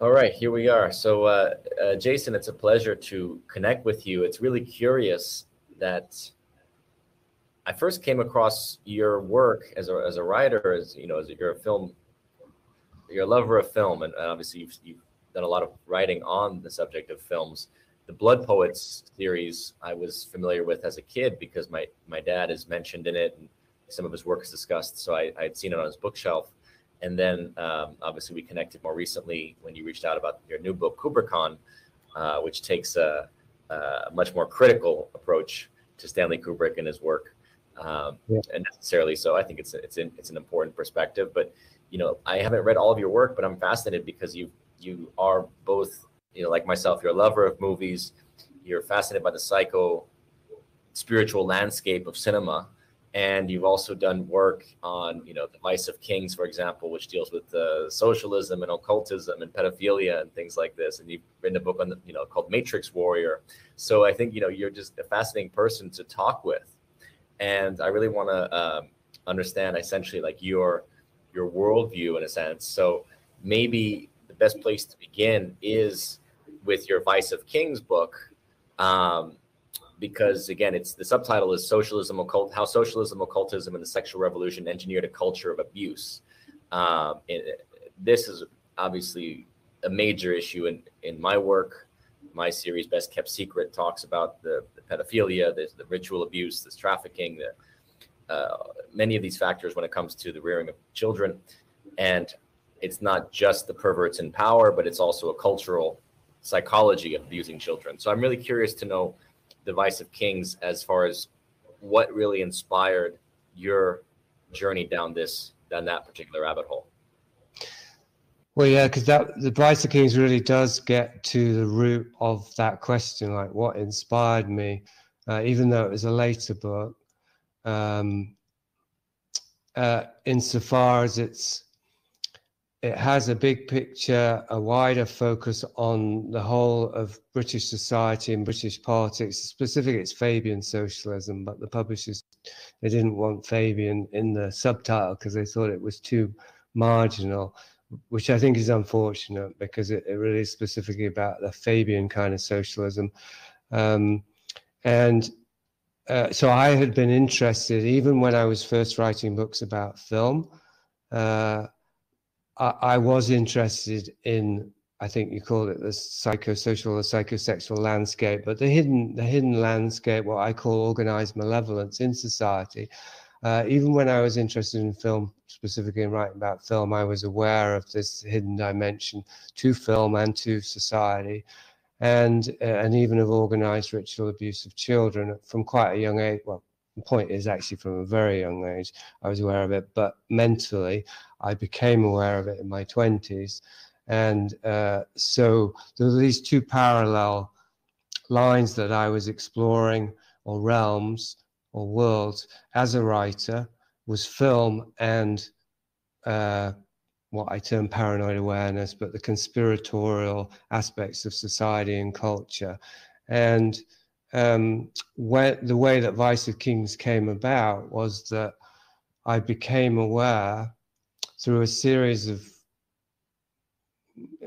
All right, here we are. So, uh, uh, Jasun, it's a pleasure to connect with you. It's really curious that I first came across your work as a, as a writer, as you know, as you're a film, you're a lover of film, and obviously you've, you've done a lot of writing on the subject of films. The Blood Poets series I was familiar with as a kid because my my dad is mentioned in it, and some of his work is discussed. So I had seen it on his bookshelf, and then um, obviously we connected more recently when you reached out about your new book Kubrickon, uh, which takes a, a, much more critical approach to Stanley Kubrick and his work, um, yeah. and necessarily so. I think it's it's an, it's an important perspective. But you know, I haven't read all of your work, but I'm fascinated because you you are both you know like myself, you're a lover of movies, you're fascinated by the psycho spiritual landscape of cinema and you've also done work on you know the vice of kings for example which deals with uh, socialism and occultism and pedophilia and things like this. And you've written a book on the, you know called matrix warrior. So i think you know you're just a fascinating person to talk with. And i really want to um, understand essentially like your your worldview in a sense. So maybe the best place to begin is with your vice of kings book. Um, because again, it's the subtitle is socialism occult how socialism, occultism, and the sexual revolution engineered a culture of abuse. Um, this is obviously a major issue in in my work. My series, Best Kept Secret, talks about the, the pedophilia, there's the ritual abuse, this trafficking, the uh, many of these factors when it comes to the rearing of children, and it's not just the perverts in power, but it's also a cultural psychology of abusing children. So I'm really curious to know the Vice of Kings as far as what really inspired your journey down this down that particular rabbit hole. Well, yeah, because that the Vice of Kings really does get to the root of that question, like what inspired me, uh, even though it was a later book. Um, uh, insofar as it's it has a big picture, a wider focus on the whole of British society and British politics. Specifically, it's Fabian socialism, but the publishers they didn't want Fabian in the subtitle because they thought it was too marginal, which I think is unfortunate because it, it really is specifically about the Fabian kind of socialism. Um, and uh, so I had been interested, even when I was first writing books about film. Uh, I, was interested in I think you call it the psychosocial or psychosexual landscape, but the hidden the hidden landscape, what I call organized malevolence in society. Uh, even when I was interested in film, specifically in writing about film, I was aware of this hidden dimension to film and to society, and uh, and even of organized ritual abuse of children from quite a young age. Well, the point is actually from a very young age I was aware of it, but mentally I became aware of it in my 20s. And uh, so there were these two parallel lines that I was exploring, or realms, or worlds, as a writer, was film and uh, what I term paranoid awareness, but the conspiratorial aspects of society and culture. And um, where, the way that Vice of Kings came about was that I became aware through a series of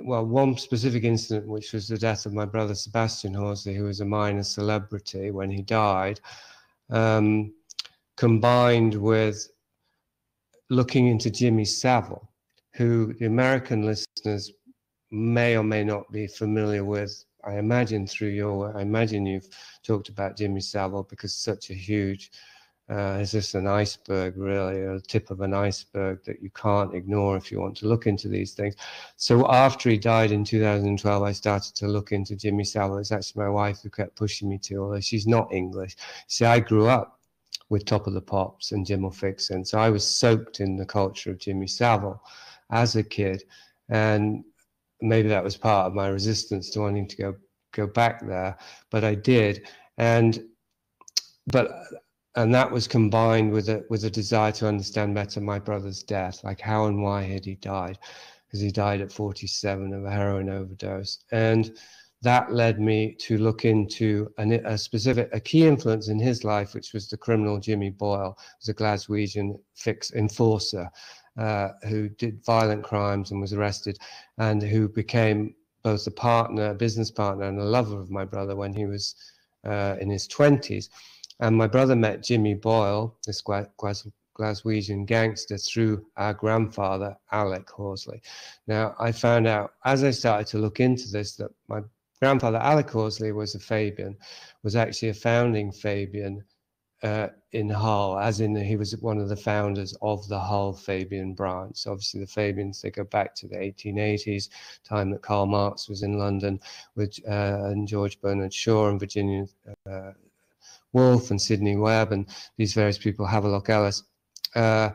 well, one specific incident, which was the death of my brother Sebastian Horsley, who was a minor celebrity when he died, um, combined with looking into Jimmy Savile, who the American listeners may or may not be familiar with. I imagine through your, I imagine you've talked about Jimmy Savile because such a huge uh, is this an iceberg, really, a tip of an iceberg that you can't ignore if you want to look into these things. So after he died in 2012, I started to look into Jimmy Savile. It's actually my wife who kept pushing me to, although she's not English. See, I grew up with Top of the Pops and Jim'll Fix It, so I was soaked in the culture of Jimmy Savile as a kid, and maybe that was part of my resistance to wanting to go go back there, but I did, and but and that was combined with a with a desire to understand better my brother's death, like how and why had he died, because he died at 47 of a heroin overdose, and that led me to look into an, a specific a key influence in his life, which was the criminal Jimmy Boyle, was a Glaswegian fix enforcer, uh, who did violent crimes and was arrested, and who became both a partner, a business partner, and a lover of my brother when he was uh, in his 20s. And my brother met Jimmy Boyle, this Glaswegian gangster, through our grandfather, Alec Horsley. Now, I found out as I started to look into this that my grandfather, Alec Horsley, was a Fabian, was actually a founding Fabian uh, in Hull, as in he was one of the founders of the Hull Fabian branch. Obviously, the Fabians they go back to the 1880s, time that Karl Marx was in London with uh, and George Bernard Shaw and Virginia uh, Woolf and Sidney Webb and these various people, Havelock Ellis. Uh,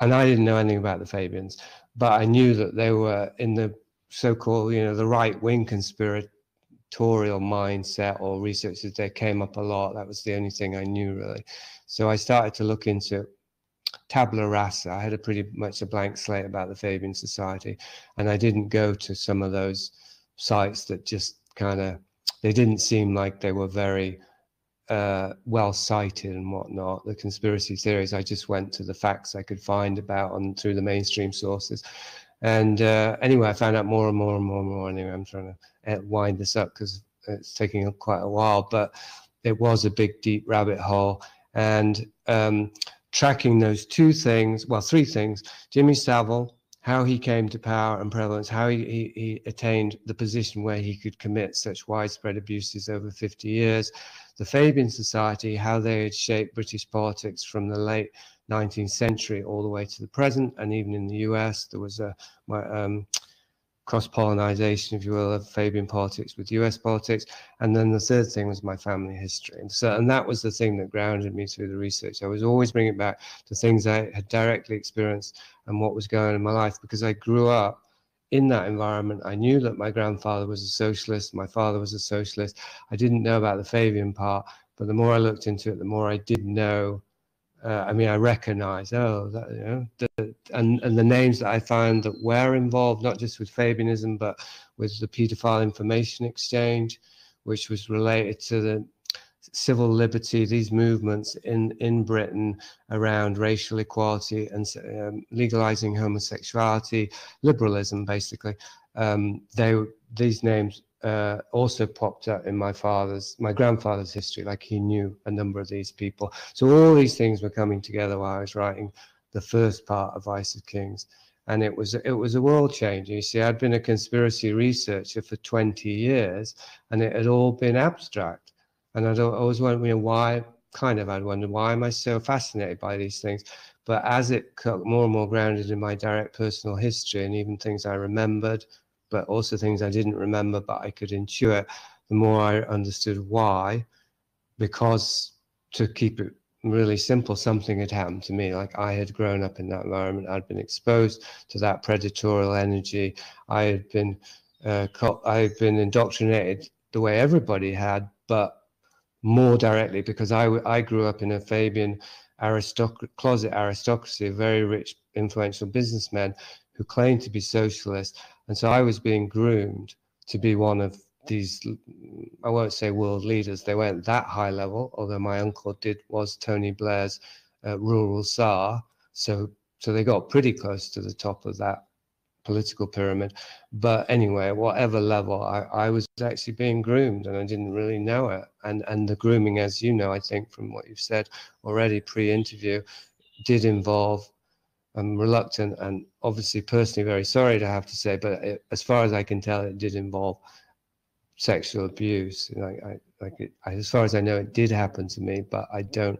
and I didn't know anything about the Fabians, but I knew that they were in the so-called, you know, the right-wing conspiratorial mindset or researches. They came up a lot. That was the only thing I knew really. So I started to look into tabula rasa. I had a pretty much a blank slate about the Fabian Society, and I didn't go to some of those sites that just kind of they didn't seem like they were very uh, well cited and whatnot. The conspiracy theories, I just went to the facts I could find about on through the mainstream sources. And uh, anyway, I found out more and more and more and more. Anyway, I'm trying to uh, wind this up because it's taking quite a while, but it was a big, deep rabbit hole. And um, tracking those two things, well, three things Jimmy Savile, how he came to power and prevalence, how he, he, he, attained the position where he could commit such widespread abuses over 50 years, the Fabian Society, how they had shaped British politics from the late 19th century all the way to the present, and even in the US, there was a um, cross-pollinization, if you will, of Fabian politics with US politics. And then the third thing was my family history. And so, and that was the thing that grounded me through the research. I was always bringing back to things I had directly experienced and what was going on in my life because I grew up in that environment. I knew that my grandfather was a socialist, my father was a socialist. I didn't know about the Fabian part, but the more I looked into it, the more I did know. Uh, I mean, I recognized, oh, that, you know, the, and, and the names that I found that were involved, not just with Fabianism, but with the paedophile information exchange, which was related to the civil liberty, these movements in, in Britain around racial equality and um, legalizing homosexuality, liberalism, basically. Um, they these names uh, also popped up in my father's, my grandfather's history, like he knew a number of these people. So all these things were coming together while I was writing the first part of Vice of Kings. And it was it was a world change. You see, I'd been a conspiracy researcher for 20 years, and it had all been abstract and I'd always wondered, why, kind of, I'd wondered, why am I so fascinated by these things? But as it got more and more grounded in my direct personal history and even things I remembered, but also things I didn't remember, but I could intuit, the more I understood why. Because to keep it really simple, something had happened to me. Like I had grown up in that environment, I'd been exposed to that predatorial energy. I had been, uh, I had been indoctrinated the way everybody had, but more directly because I, I grew up in a Fabian aristoc- closet aristocracy, a very rich, influential businessman who claimed to be socialist. And so I was being groomed to be one of these, I won't say world leaders, they weren't that high level, although my uncle did was Tony Blair's uh, rural czar. So, so they got pretty close to the top of that political pyramid. But anyway, whatever level, I, I was actually being groomed and I didn't really know it. And, and the grooming, as you know, I think from what you've said already pre interview, did involve I'm reluctant and obviously personally very sorry to have to say, but it, as far as I can tell, it did involve sexual abuse. Like, I, like it, as far as I know, it did happen to me, but I don't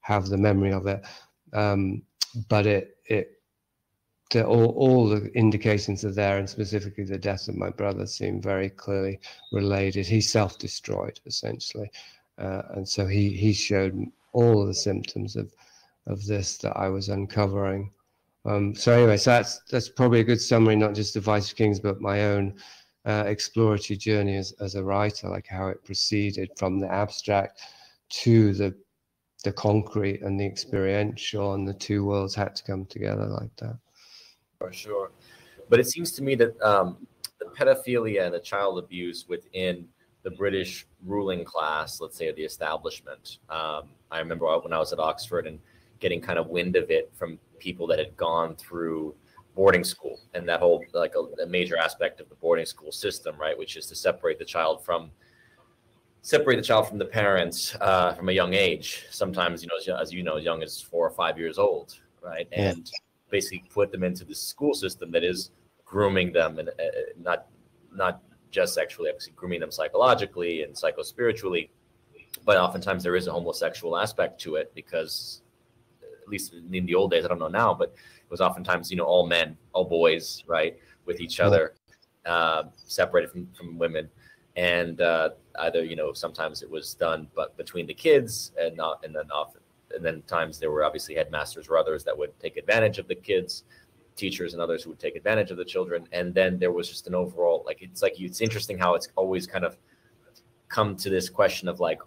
have the memory of it. Um, but it, it, all, all the indications are there, and specifically the death of my brother seem very clearly related. He self-destroyed essentially, uh, and so he he showed all the symptoms of of this that I was uncovering. Um, so anyway, so that's that's probably a good summary, not just the Vice of Kings, but my own uh, exploratory journey as, as a writer, like how it proceeded from the abstract to the the concrete and the experiential, and the two worlds had to come together like that. For sure. But it seems to me that um, the pedophilia and the child abuse within the British ruling class, let's say the establishment, um, I remember when I was at Oxford and getting kind of wind of it from people that had gone through boarding school and that whole like a, a, major aspect of the boarding school system right which is to separate the child from separate the child from the parents uh, from a young age sometimes you know as, you know as young as four or five years old right yeah. Basically put them into the school system that is grooming them and uh, not not just sexually actually grooming them psychologically and psychospiritually but oftentimes there is a homosexual aspect to it because at least in the old days i don't know now but it was oftentimes you know all men, all boys, right, with each other, uh, separated from from women, and uh, either you know sometimes it was done but between the kids and not and then often and then times there were obviously headmasters or others that would take advantage of the kids teachers and others who would take advantage of the children. And then there was just an overall like it's like it's interesting how it's always kind of come to this question of like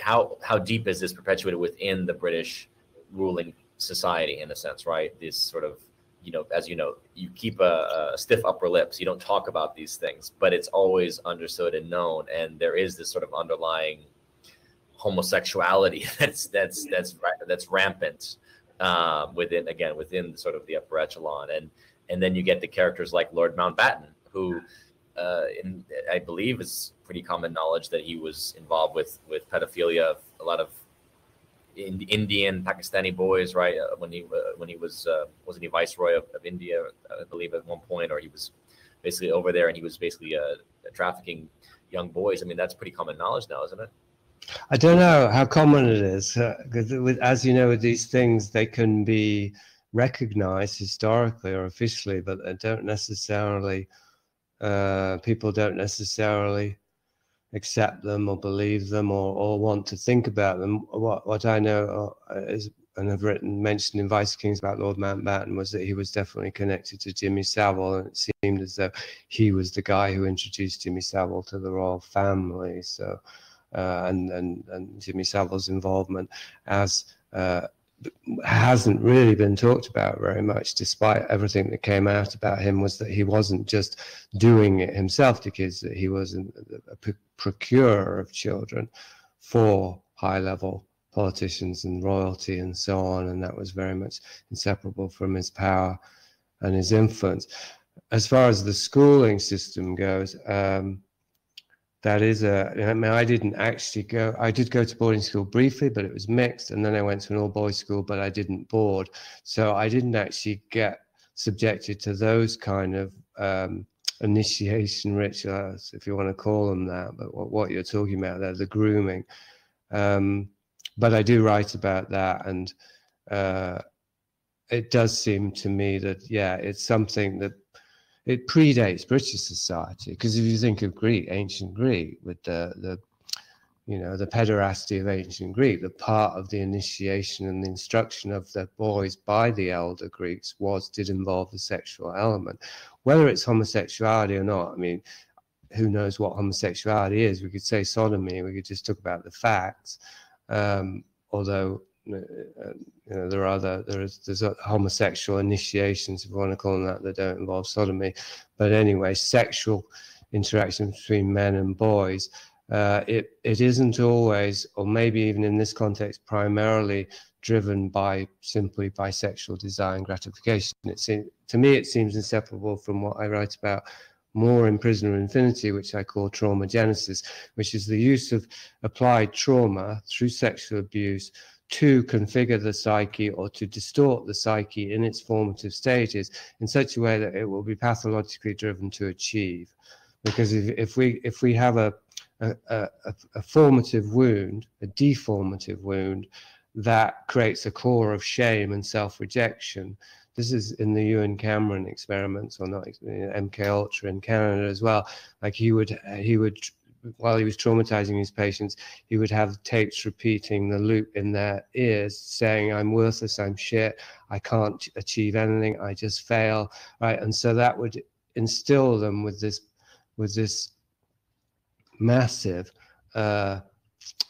how how deep is this perpetuated within the british ruling society in a sense, right? This sort of, you know, as you know, you keep a, a, stiff upper lip, so you don't talk about these things, but it's always understood and known, and there is this sort of underlying homosexuality that's that's that's that's rampant um, within again within the sort of the upper echelon, and and then you get the characters like Lord Mountbatten, who uh, in, I believe is pretty common knowledge that he was involved with with pedophilia, a lot of in Indian Pakistani boys, right? Uh, when he uh, when he was uh, wasn't he viceroy of, of, India, I believe at one point, or he was basically over there and he was basically uh, trafficking young boys. I mean, that's pretty common knowledge now, isn't it? I don't know how common it is because, uh, as you know, with these things, they can be recognized historically or officially, but they don't necessarily. Uh, people don't necessarily accept them or believe them or, or want to think about them. What what I know uh, is, and I've written mentioned in Vice Kings about Lord Mountbatten was that he was definitely connected to Jimmy Savile, and it seemed as though he was the guy who introduced Jimmy Savile to the royal family. So, and and and Jimmy Savile's involvement as uh, hasn't really been talked about very much, despite everything that came out about him, was that he wasn't just doing it himself to kids, that he was a procurer of children for high level politicians and royalty and so on. And that was very much inseparable from his power and his influence. As far as the schooling system goes, um, that is a I mean I didn't actually go I did go to boarding school briefly but it was mixed and then I went to an all boys school but I didn't board. So I didn't actually get subjected to those kind of um, initiation rituals if you want to call them that but what, what you're talking about there the grooming. Um, but I do write about that and uh, it does seem to me that yeah it's something that it predates British society because if you think of Greek, ancient Greek, with the the you know the pederasty of ancient Greek, the part of the initiation and the instruction of the boys by the elder Greeks was did involve the sexual element, whether it's homosexuality or not. I mean, who knows what homosexuality is? We could say sodomy. We could just talk about the facts. Um, although you know, there are other there is there's homosexual initiations, if you want to call them that, that don't involve sodomy. But anyway, sexual interaction between men and boys. Uh, it it isn't always, or maybe even in this context, primarily driven by simply by sexual desire and gratification. It seems to me it seems inseparable from what I write about more in Prisoner Infinity, which I call traumagenesis, which is the use of applied trauma through sexual abuse to configure the psyche or to distort the psyche in its formative stages in such a way that it will be pathologically driven to achieve. Because if, if we if we have a a, a, a formative wound, a deformative wound, that creates a core of shame and self-rejection. This is in the Ewen Cameron experiments, or not MK Ultra in Canada as well. Like he would he would while he was traumatizing his patients, he would have tapes repeating the loop in their ears, saying, "I'm worthless, I'm shit, I can't achieve anything, I just fail." Right, and so that would instill them with this, with this massive, uh,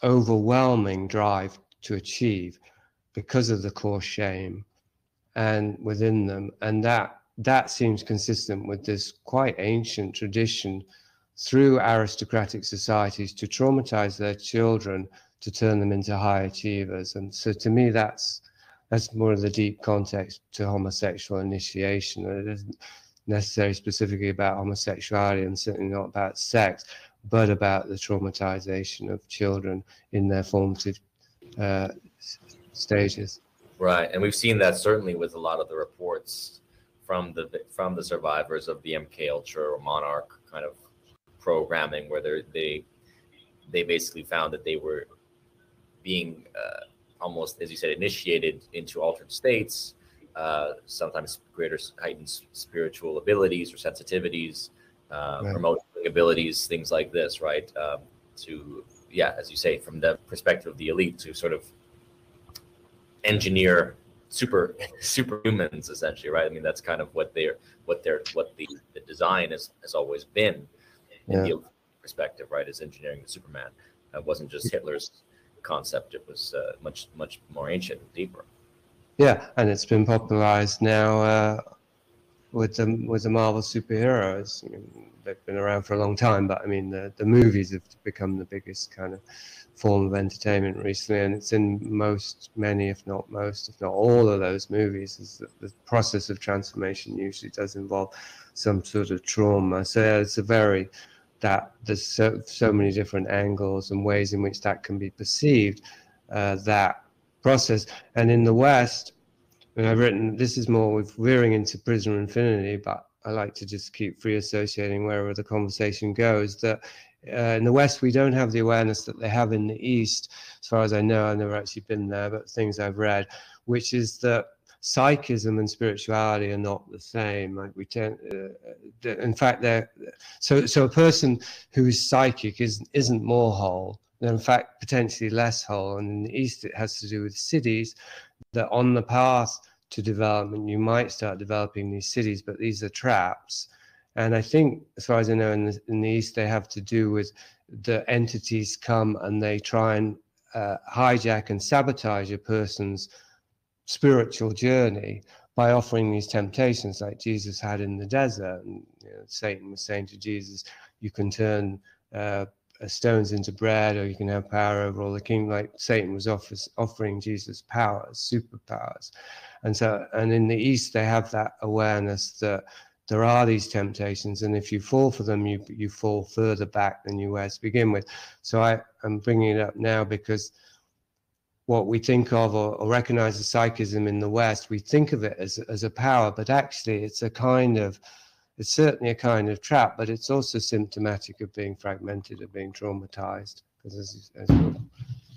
overwhelming drive to achieve, because of the core shame, and within them, and that that seems consistent with this quite ancient tradition through aristocratic societies to traumatize their children to turn them into high achievers. And so to me, that's that's more of the deep context to homosexual initiation. It isn't necessarily specifically about homosexuality and certainly not about sex, but about the traumatization of children in their formative uh, stages. Right, and we've seen that certainly with a lot of the reports from the from the survivors of the MK Ultra or Monarch kind of programming, where they they basically found that they were being uh, almost, as you said, initiated into altered states, uh, sometimes greater heightened spiritual abilities or sensitivities, uh, right. remote abilities, things like this, right? Um, to yeah, as you say, from the perspective of the elite, to sort of engineer super superhumans essentially right i mean that's kind of what they're what they're what the, the design has has always been in yeah. the perspective right As engineering the superman it wasn't just hitler's concept it was uh, much much more ancient and deeper yeah and it's been popularized now uh, with the with the marvel superheroes I mean, they've been around for a long time but i mean the, the movies have become the biggest kind of form of entertainment recently, and it's in most, many, if not most, if not all of those movies. Is that the process of transformation usually does involve some sort of trauma. So it's a very that there's so, so many different angles and ways in which that can be perceived. Uh, that process, and in the West, and I've written this is more with veering into prisoner infinity, but I like to just keep free associating wherever the conversation goes. That uh, in the West, we don't have the awareness that they have in the East, as far as I know. I've never actually been there, but things I've read, which is that psychism and spirituality are not the same. Like we tend, uh, in fact, they're so. So a person who is psychic is isn't more whole. They're in fact potentially less whole. And in the East, it has to do with siddhis that on the path to development, you might start developing these siddhis, but these are traps and I think, as far as I know, in the, in the East, they have to do with the entities come and they try and uh, hijack and sabotage a person's spiritual journey by offering these temptations like Jesus had in the desert. And you know, Satan was saying to Jesus, You can turn uh, stones into bread, or you can have power over all the kingdom. Like Satan was offers, offering Jesus powers, superpowers. And so, and in the East, they have that awareness that there are these temptations, and if you fall for them, you you fall further back than you were to begin with. So I am bringing it up now because what we think of or, or, recognize as psychism in the West, we think of it as as a power, but actually it's a kind of it's certainly a kind of trap, but it's also symptomatic of being fragmented, of being traumatized. Because as, as you're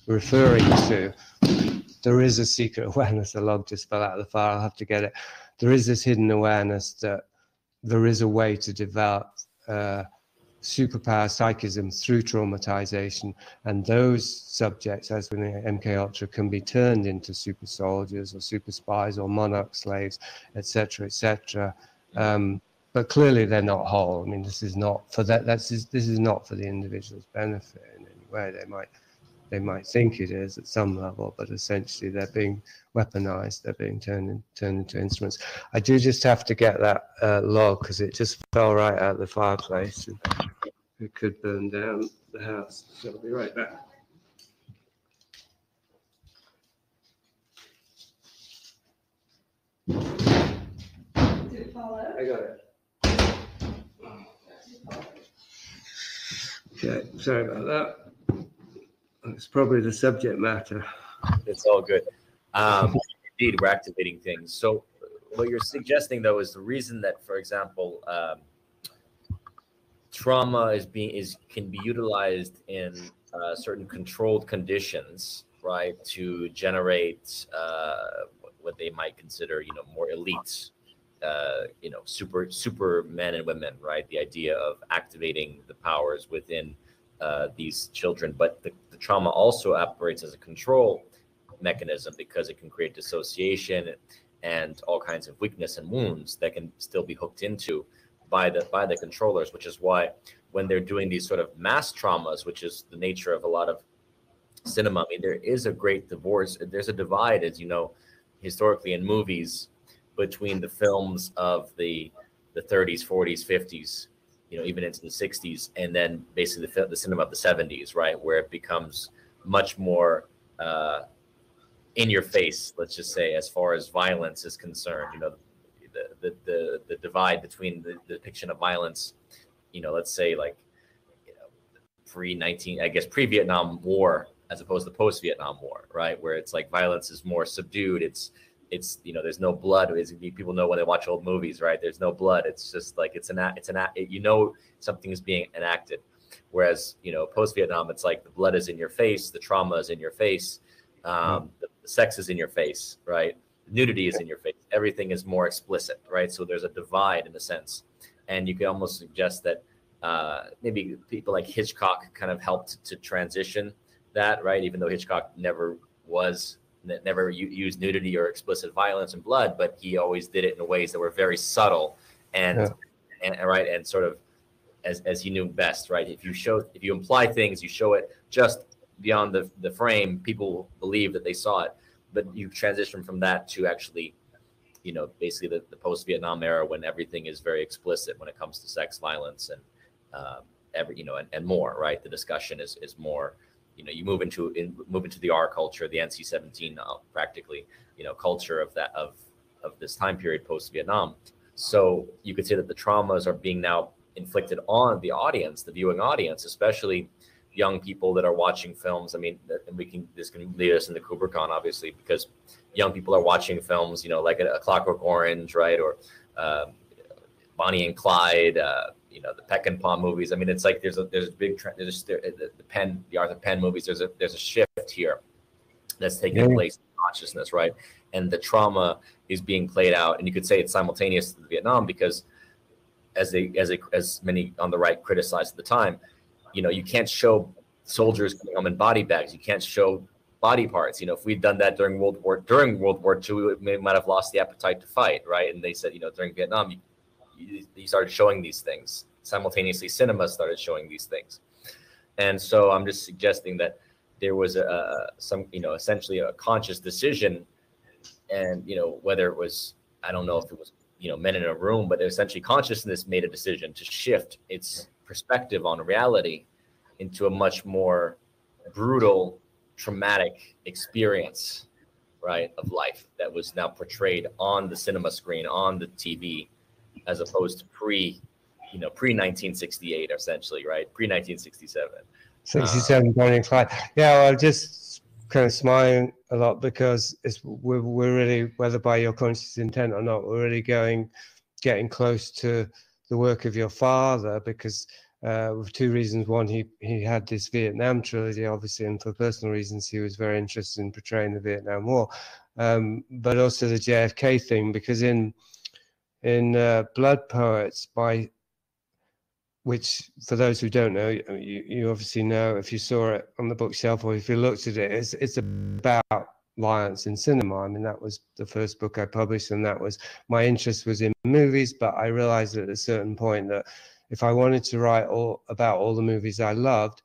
referring to, there is a secret awareness. The log just fell out of the fire. I'll have to get it. There is this hidden awareness that there is a way to develop uh, superpower psychism through traumatization, and those subjects, as with MK Ultra, can be turned into super soldiers or super spies or monarch slaves, etc., etc. Um, but clearly, they're not whole. I mean, this is not for that. That's this is not for the individual's benefit in any way. They might they might think it is at some level, but essentially they're being weaponized. They're being turned in, turned into instruments. I do just have to get that uh, log because it just fell right out of the fireplace. And it could burn down the house. So I'll be right back. Did it fall out? I got it. Okay, sorry about that. It's probably the subject matter. It's all good. Um, indeed, we're activating things. So, what you're suggesting, though, is the reason that, for example, um, trauma is being is can be utilized in uh, certain controlled conditions, right, to generate uh, what they might consider, you know, more elites, uh, you know, super super men and women, right? The idea of activating the powers within uh, these children, but the, the trauma also operates as a control mechanism because it can create dissociation and all kinds of weakness and wounds that can still be hooked into by the by the controllers which is why when they're doing these sort of mass traumas which is the nature of a lot of cinema i mean there is a great divorce there's a divide as you know historically in movies between the films of the the 30s 40s 50s you know, even into the 60s, and then basically the, the cinema of the 70s, right, where it becomes much more uh, in your face. Let's just say, as far as violence is concerned, you know, the the the, divide between the, the depiction of violence, you know, let's say like you know, pre nineteen, I guess pre Vietnam War as opposed to post Vietnam War, right? Where it's like violence is more subdued. It's it's you know there's no blood. It's, people know when they watch old movies, right? There's no blood. It's just like it's an it's an you know something is being enacted. Whereas you know post Vietnam, it's like the blood is in your face, the trauma is in your face, um, mm-hmm. the, the sex is in your face, right? Nudity is in your face. Everything is more explicit, right? So there's a divide in a sense, and you could almost suggest that uh, maybe people like Hitchcock kind of helped to transition that, right? Even though Hitchcock never was never used nudity or explicit violence and blood, but he always did it in ways that were very subtle and yeah. and right and sort of as as he knew best, right? If you show if you imply things, you show it just beyond the the frame, people believe that they saw it. But you transition from that to actually, you know, basically the, the post Vietnam era when everything is very explicit when it comes to sex, violence, and um, every you know, and, and more, right? The discussion is is more you know you move into in, move into the R culture, the NC-17 now practically you know culture of that of of this time period post Vietnam. So you could say that the traumas are being now inflicted on the audience, the viewing audience, especially young people that are watching films. I mean, and we can this can lead us into Kubrickon, obviously, because young people are watching films, you know, like a, a Clockwork Orange, right, or uh, Bonnie and Clyde, uh, you know the Peckinpah movies. I mean, it's like there's a there's a big trend. There's a, the, the Penn, the Arthur Penn movies. There's a there's a shift here that's taking yeah. place in consciousness, right? And the trauma is being played out, and you could say it's simultaneous to Vietnam because, as they as they, as many on the right criticized at the time, you know, you can't show soldiers coming home in body bags. You can't show body parts. You know, if we'd done that during World War during World War II, we, we might have lost the appetite to fight, right? And they said, you know, during Vietnam, you, you started showing these things simultaneously. Cinema started showing these things, and so I'm just suggesting that there was a some you know essentially a conscious decision, and you know whether it was I don't know if it was you know men in a room, but essentially consciousness made a decision to shift its perspective on reality into a much more brutal, traumatic experience right of life that was now portrayed on the cinema screen on the tv as opposed to pre, you know, pre 1968, essentially, right? Pre 1967. 67 Bonnie and Clyde. Yeah, well, just kind of smiling a lot because it's we're, we're really, whether by your conscious intent or not, we're really going, getting close to the work of your father because uh, with two reasons. One, he, he had this Vietnam trilogy, obviously, and for personal reasons, he was very interested in portraying the Vietnam War. Um, but also the JFK thing, because in in uh, Blood Poets by which for those who don't know, you, you obviously know if you saw it on the bookshelf or if you looked at it, it's, it's about violence in cinema. I mean, that was the first book I published, and that was my interest was in movies. But I realized at a certain point that if I wanted to write all about all the movies I loved,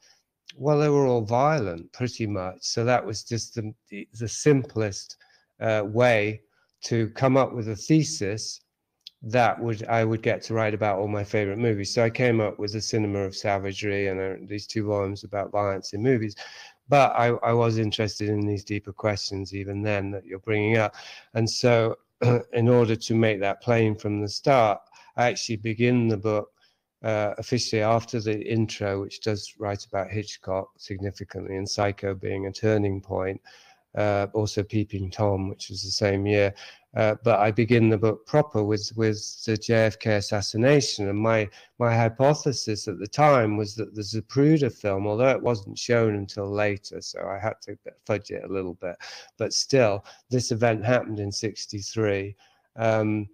well, they were all violent pretty much. So that was just the, the, simplest uh, way to come up with a thesis that would I would get to write about all my favorite movies. So I came up with the Cinema of Savagery and uh, these two volumes about violence in movies. But I, I was interested in these deeper questions even then that you're bringing up. And so, in order to make that plain from the start, I actually begin the book uh, officially after the intro, which does write about Hitchcock significantly and Psycho being a turning point. Uh, also Peeping Tom, which was the same year. Uh, but I begin the book proper with with the JFK assassination, and my my hypothesis at the time was that the Zapruder film, although it wasn't shown until later, so I had to fudge it a little bit, but still, this event happened in '63, um,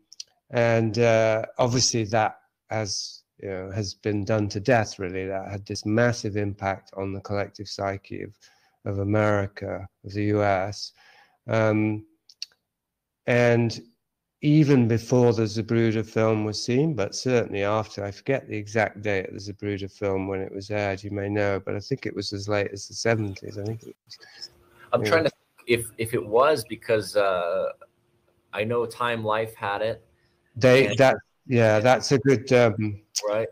and uh, obviously that as you know, has been done to death. Really, that had this massive impact on the collective psyche of of America, of the U.S. Um, and even before the Zapruder film was seen, but certainly after, I forget the exact date of the Zapruder film when it was aired, you may know, but I think it was as late as the 70s. I think it was. I'm trying to, if, if it was because uh, I know Time Life had it. They, that, yeah, that's a good, um, right.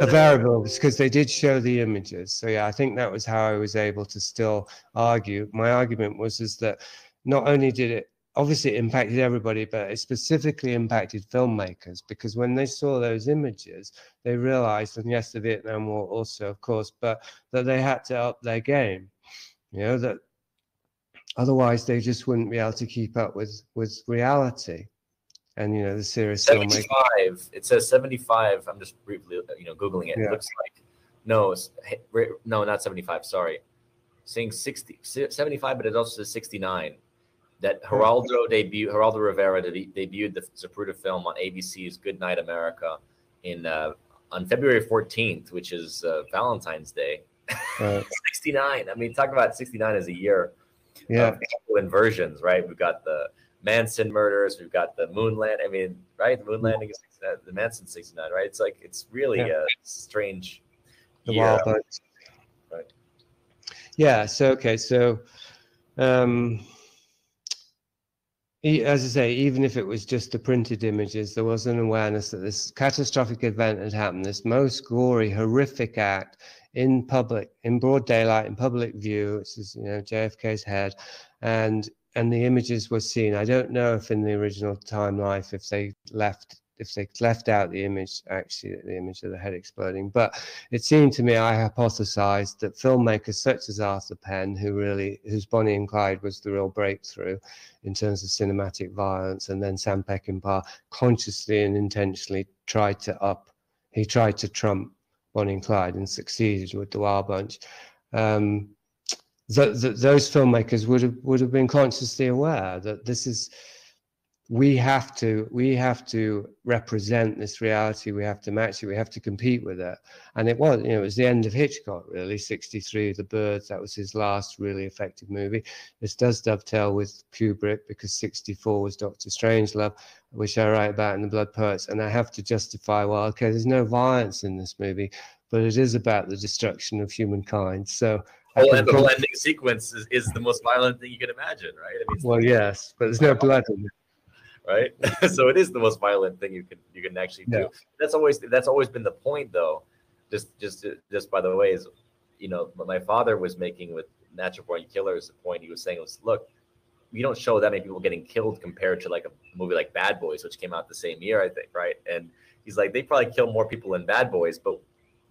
A variable because they did show the images. So yeah, I think that was how I was able to still argue. My argument was is that not only did it obviously it impacted everybody, but it specifically impacted filmmakers because when they saw those images, they realized, and yes, the Vietnam War also, of course, but that they had to up their game. You know that otherwise they just wouldn't be able to keep up with with reality. And you know the series 75. Filmmaker. It says 75. I'm just briefly, you know, googling it. Yeah. It looks like no, no, not 75. Sorry, saying 60, 75, but it also says 69 that Geraldo debut Geraldo Rivera debuted the Zapruder film on ABC's Good Night America in uh, on February 14th, which is uh, Valentine's Day. Right. 69. I mean, talk about 69 as a year. Yeah. inversions, right? We've got the Manson murders. We've got the moon land. I mean, right? The moon landing is the Manson 69, right? It's like it's really yeah. a strange. The year. Wild right. Yeah. So okay. So. Um, as I say, even if it was just the printed images, there was an awareness that this catastrophic event had happened, this most gory, horrific act in public, in broad daylight, in public view. This is, you know, JFK's head, and and the images were seen. I don't know if in the original Time Life, if they left if they left out the image, actually, the image of the head exploding. But it seemed to me, I hypothesized that filmmakers such as Arthur Penn, who really, whose Bonnie and Clyde was the real breakthrough in terms of cinematic violence, and then Sam Peckinpah consciously and intentionally tried to up, he tried to trump Bonnie and Clyde and succeeded with the Wild Bunch. Um, that, that those filmmakers would have would have been consciously aware that this is we have to we have to represent this reality we have to match it we have to compete with it. And it was you know it was the end of hitchcock really 63 the birds that was his last really effective movie. This does dovetail with kubrick because 64 was dr strangelove which i write about in the blood poets and i have to justify well okay there's no violence in this movie but it is about the destruction of humankind. So whole, the whole ending sequence is, is the most violent thing you can imagine, right? I mean, well, yes, but there's no blood in it right? so it is the most violent thing you can you can actually do. Yeah. That's always that's always been the point, though. Just just just by the way, is you know my father was making with Natural Born Killers. The point he was saying was, look, we don't show that many people getting killed compared to like a movie like Bad Boys, which came out the same year, I think, right? And he's like, they probably kill more people in Bad Boys, but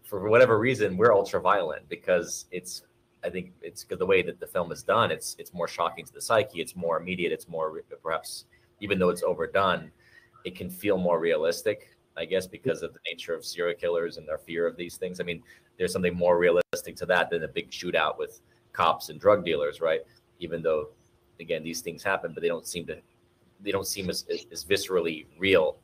for whatever reason, we're ultra violent because it's I think it's the way that the film is done. It's it's more shocking to the psyche. It's more immediate. It's more perhaps even though it's overdone, it can feel more realistic, I guess, because of the nature of serial killers and their fear of these things. I mean, there's something more realistic to that than a big shootout with cops and drug dealers, right? Even though, again, these things happen, but they don't seem to, they don't seem as, as viscerally real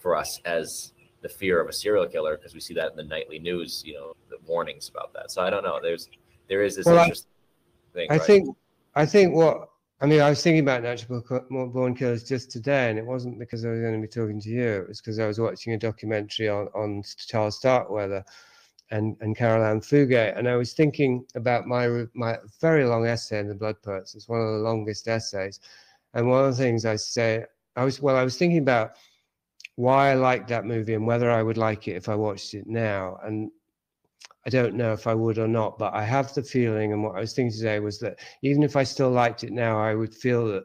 for us as the fear of a serial killer because we see that in the nightly news, you know, the warnings about that. So I don't know. There's, there is this well, interesting I, thing. I right? think, I think what I mean, I was thinking about Natural Born Killers just today, and it wasn't because I was going to be talking to you. It was because I was watching a documentary on, on Charles Starkweather and, and Caril Ann Fugate. And I was thinking about my, my very long essay in The Blood Poets. It's one of the longest essays. And one of the things I say, I was, well, I was thinking about why I liked that movie and whether I would like it if I watched it now. And I don't know if I would or not, but I have the feeling, and what I was thinking today was that even if I still liked it now, I would feel that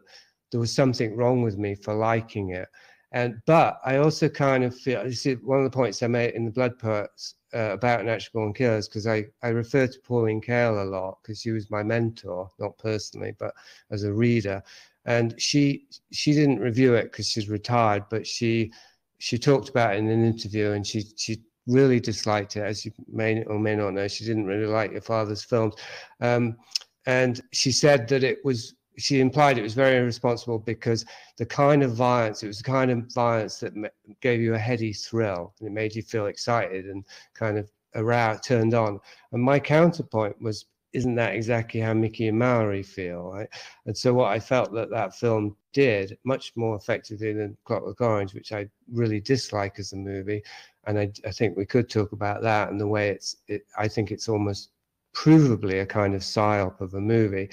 there was something wrong with me for liking it. And but I also kind of feel this is one of the points I made in the Blood Poets uh, about Natural Born Killers because I I refer to Pauline Kael a lot because she was my mentor, not personally, but as a reader. And she she didn't review it because she's retired, but she she talked about it in an interview and she she really disliked it, as you may or may not know. She didn't really like your father's films. Um, and she said that it was, she implied it was very irresponsible because the kind of violence, it was the kind of violence that gave you a heady thrill and it made you feel excited and kind of aroused, turned on. And my counterpoint was, isn't that exactly how Mickey and Mallory feel? Right? And so what I felt that that film did much more effectively than Clockwork Orange, which I really dislike as a movie, and I, I think we could talk about that and the way it's. It, I think it's almost provably a kind of psyop of a movie.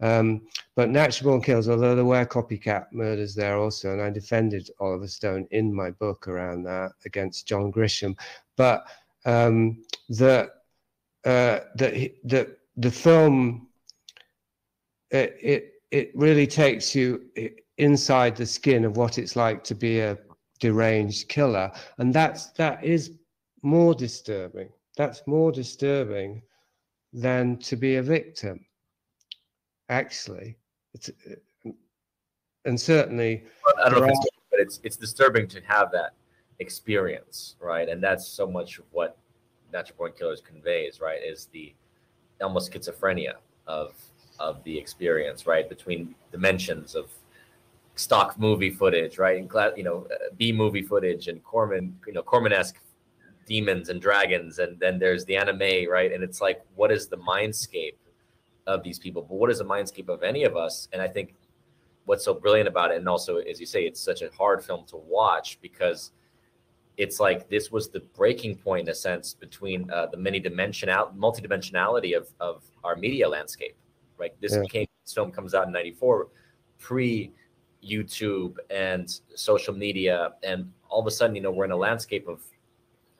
Um, but Natural Born Kills, although there were copycat murders there also, and I defended Oliver Stone in my book around that against John Grisham, but um, the uh, the the the film it, it it really takes you inside the skin of what it's like to be a deranged killer, and that's that is more disturbing. That's more disturbing than to be a victim. Actually, it's uh, and certainly I don't know if it's, but it's it's disturbing to have that experience, right? And that's so much of what Natural Born Killers conveys, right? Is the almost schizophrenia of of the experience, right? Between dimensions of stock movie footage, right? And you know, uh, B movie footage and Corman, you know, Corman-esque demons and dragons, and then there's the anime, right? And it's like, what is the mindscape of these people? But what is the mindscape of any of us? And I think what's so brilliant about it, and also as you say, it's such a hard film to watch because it's like this was the breaking point in a sense between uh, the many dimensional multidimensionality of of our media landscape right this yeah. became this film comes out in 94 pre youtube and social media and all of a sudden you know we're in a landscape of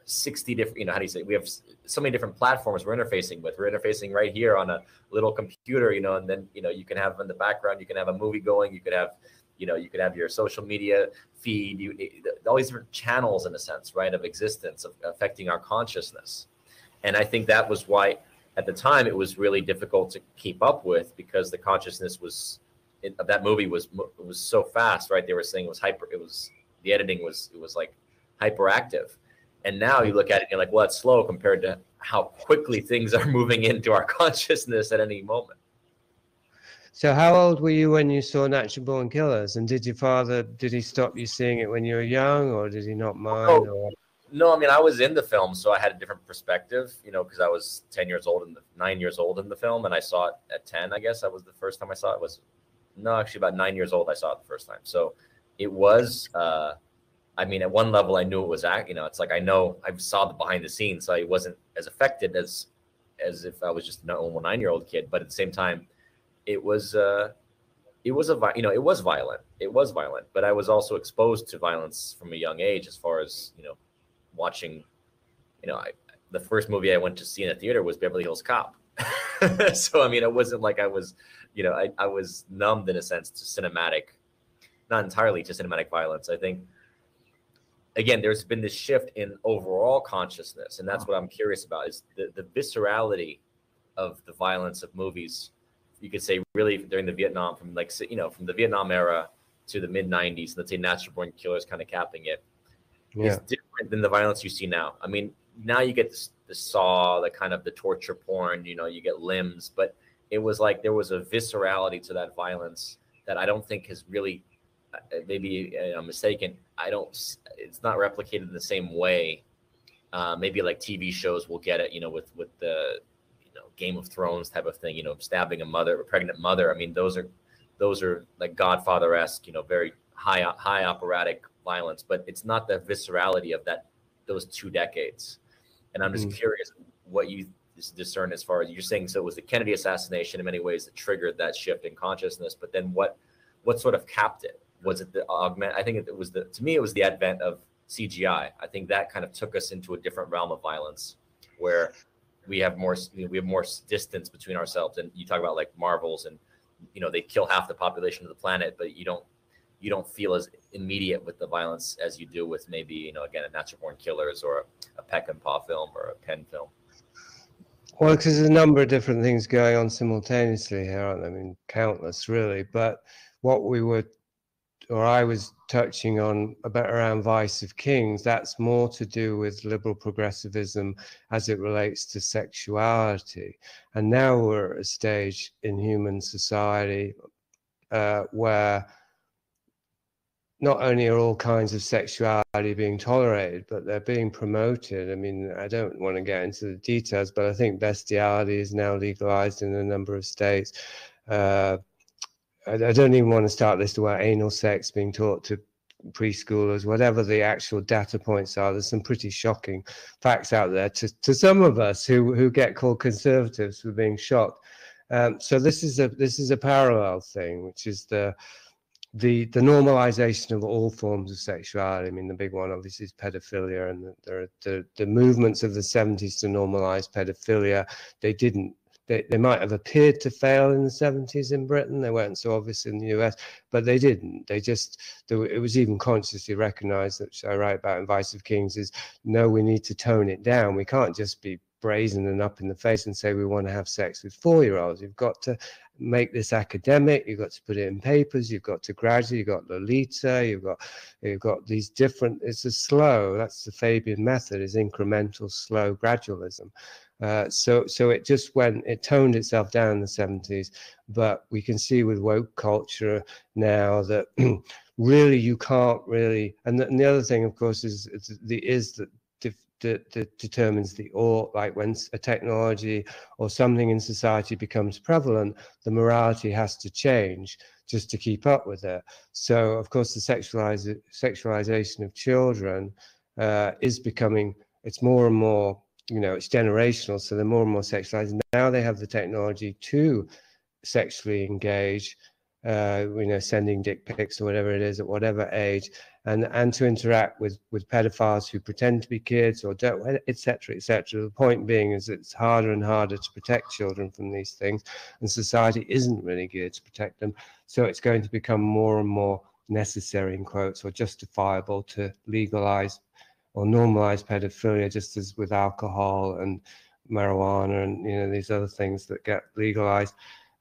60 different you know how do you say we have so many different platforms we're interfacing with. We're interfacing right here on a little computer you know and then you know you can have in the background you can have a movie going you could have you know you could have your social media feed you all these different channels in a sense right of existence of affecting our consciousness. And i think that was why at the time it was really difficult to keep up with because the consciousness was of that movie was was so fast right they were saying it was hyper it was the editing was it was like hyperactive and now you look at it and you're like well it's slow compared to how quickly things are moving into our consciousness at any moment so how old were you when you saw Natural Born Killers? And did your father did he stop you seeing it when you were young, or did he not mind? Oh, no, I mean I was in the film, so I had a different perspective. You know, because I was ten years old and nine years old in the film, and I saw it at ten. I guess that was the first time I saw it. Was no, actually about nine years old. I saw it the first time. So it was. uh I mean, at one level, I knew it was act. You know, it's like I know I saw the behind the scenes, so I wasn't as affected as as if I was just a normal nine year old kid. But at the same time, it was uh, it was a you know it was violent. It was violent, but I was also exposed to violence from a young age, as far as you know, watching. You know, I, the first movie I went to see in a theater was Beverly Hills Cop. so I mean, it wasn't like I was, you know, I, I was numbed in a sense to cinematic, not entirely to cinematic violence. I think again, there's been this shift in overall consciousness, and that's what I'm curious about: is the the viscerality of the violence of movies you could say really during the Vietnam from like you know from the Vietnam era to the mid 90s let's say natural born killers kind of capping it yeah. is different than the violence you see now I mean now you get this the saw the kind of the torture porn you know you get limbs but it was like there was a viscerality to that violence that I don't think has really uh, maybe uh, I'm mistaken I don't it's not replicated in the same way uh, maybe like TV shows will get it you know with with the you know Game of Thrones type of thing, you know, stabbing a mother, a pregnant mother. I mean, those are those are like Godfather esque, you know, very high high operatic violence, but it's not the viscerality of that those two decades. And I'm just mm. curious what you discern as far as you're saying. So it was the Kennedy assassination in many ways that triggered that shift in consciousness, but then what what sort of capped it? Was it the augment? I think it was the to me it was the advent of CGI. I think that kind of took us into a different realm of violence where we have more you know, we have more distance between ourselves and you talk about like marvels and you know they kill half the population of the planet but you don't you don't feel as immediate with the violence as you do with maybe you know again a natural born killers or a, a Paw film or a Penn film well because there's a number of different things going on simultaneously here aren't there? i mean countless really but what we were or I was touching on about around Vice of Kings, that's more to do with liberal progressivism as it relates to sexuality. And now we're at a stage in human society uh, where not only are all kinds of sexuality being tolerated, but they're being promoted. I mean, I don't want to get into the details, but I think bestiality is now legalized in a number of states. Uh, I, don't even want to start this about anal sex being taught to preschoolers, whatever the actual data points are. There's some pretty shocking facts out there to, to some of us who, who get called conservatives for being shocked. Um, so this is a this is a parallel thing, which is the the the normalization of all forms of sexuality. I mean, the big one obviously is pedophilia, and the the, the, the movements of the 70s to normalize pedophilia. They didn't they, they might have appeared to fail in the 70s in Britain. They weren't so obvious in the US, but they didn't. They just, it was even consciously recognized, which I write about in Vice of Kings, is no, we need to tone it down. We can't just be brazen and up in the face and say we want to have sex with four year olds. You've got to make this academic. You've got to put it in papers. You've got to gradually. You've got Lolita. You've got you've got these different. It's a slow. That's the Fabian method. Is incremental, slow gradualism. Uh, so so it just went. It toned itself down in the seventies, but we can see with woke culture now that. really you can't really and the, and the other thing of course is, is the is that that, that determines the or like when a technology or something in society becomes prevalent the morality has to change just to keep up with it. So of course the sexualize, sexualization of children uh, is becoming it's more and more you know it's generational so they're more and more sexualized. Now they have the technology to sexually engage uh, you know, sending dick pics or whatever it is at whatever age, and and to interact with with pedophiles who pretend to be kids or don't, etc., etc. The point being is it's harder and harder to protect children from these things, and society isn't really geared to protect them. So it's going to become more and more necessary, in quotes, or justifiable to legalize or normalize pedophilia, just as with alcohol and marijuana and you know these other things that get legalized.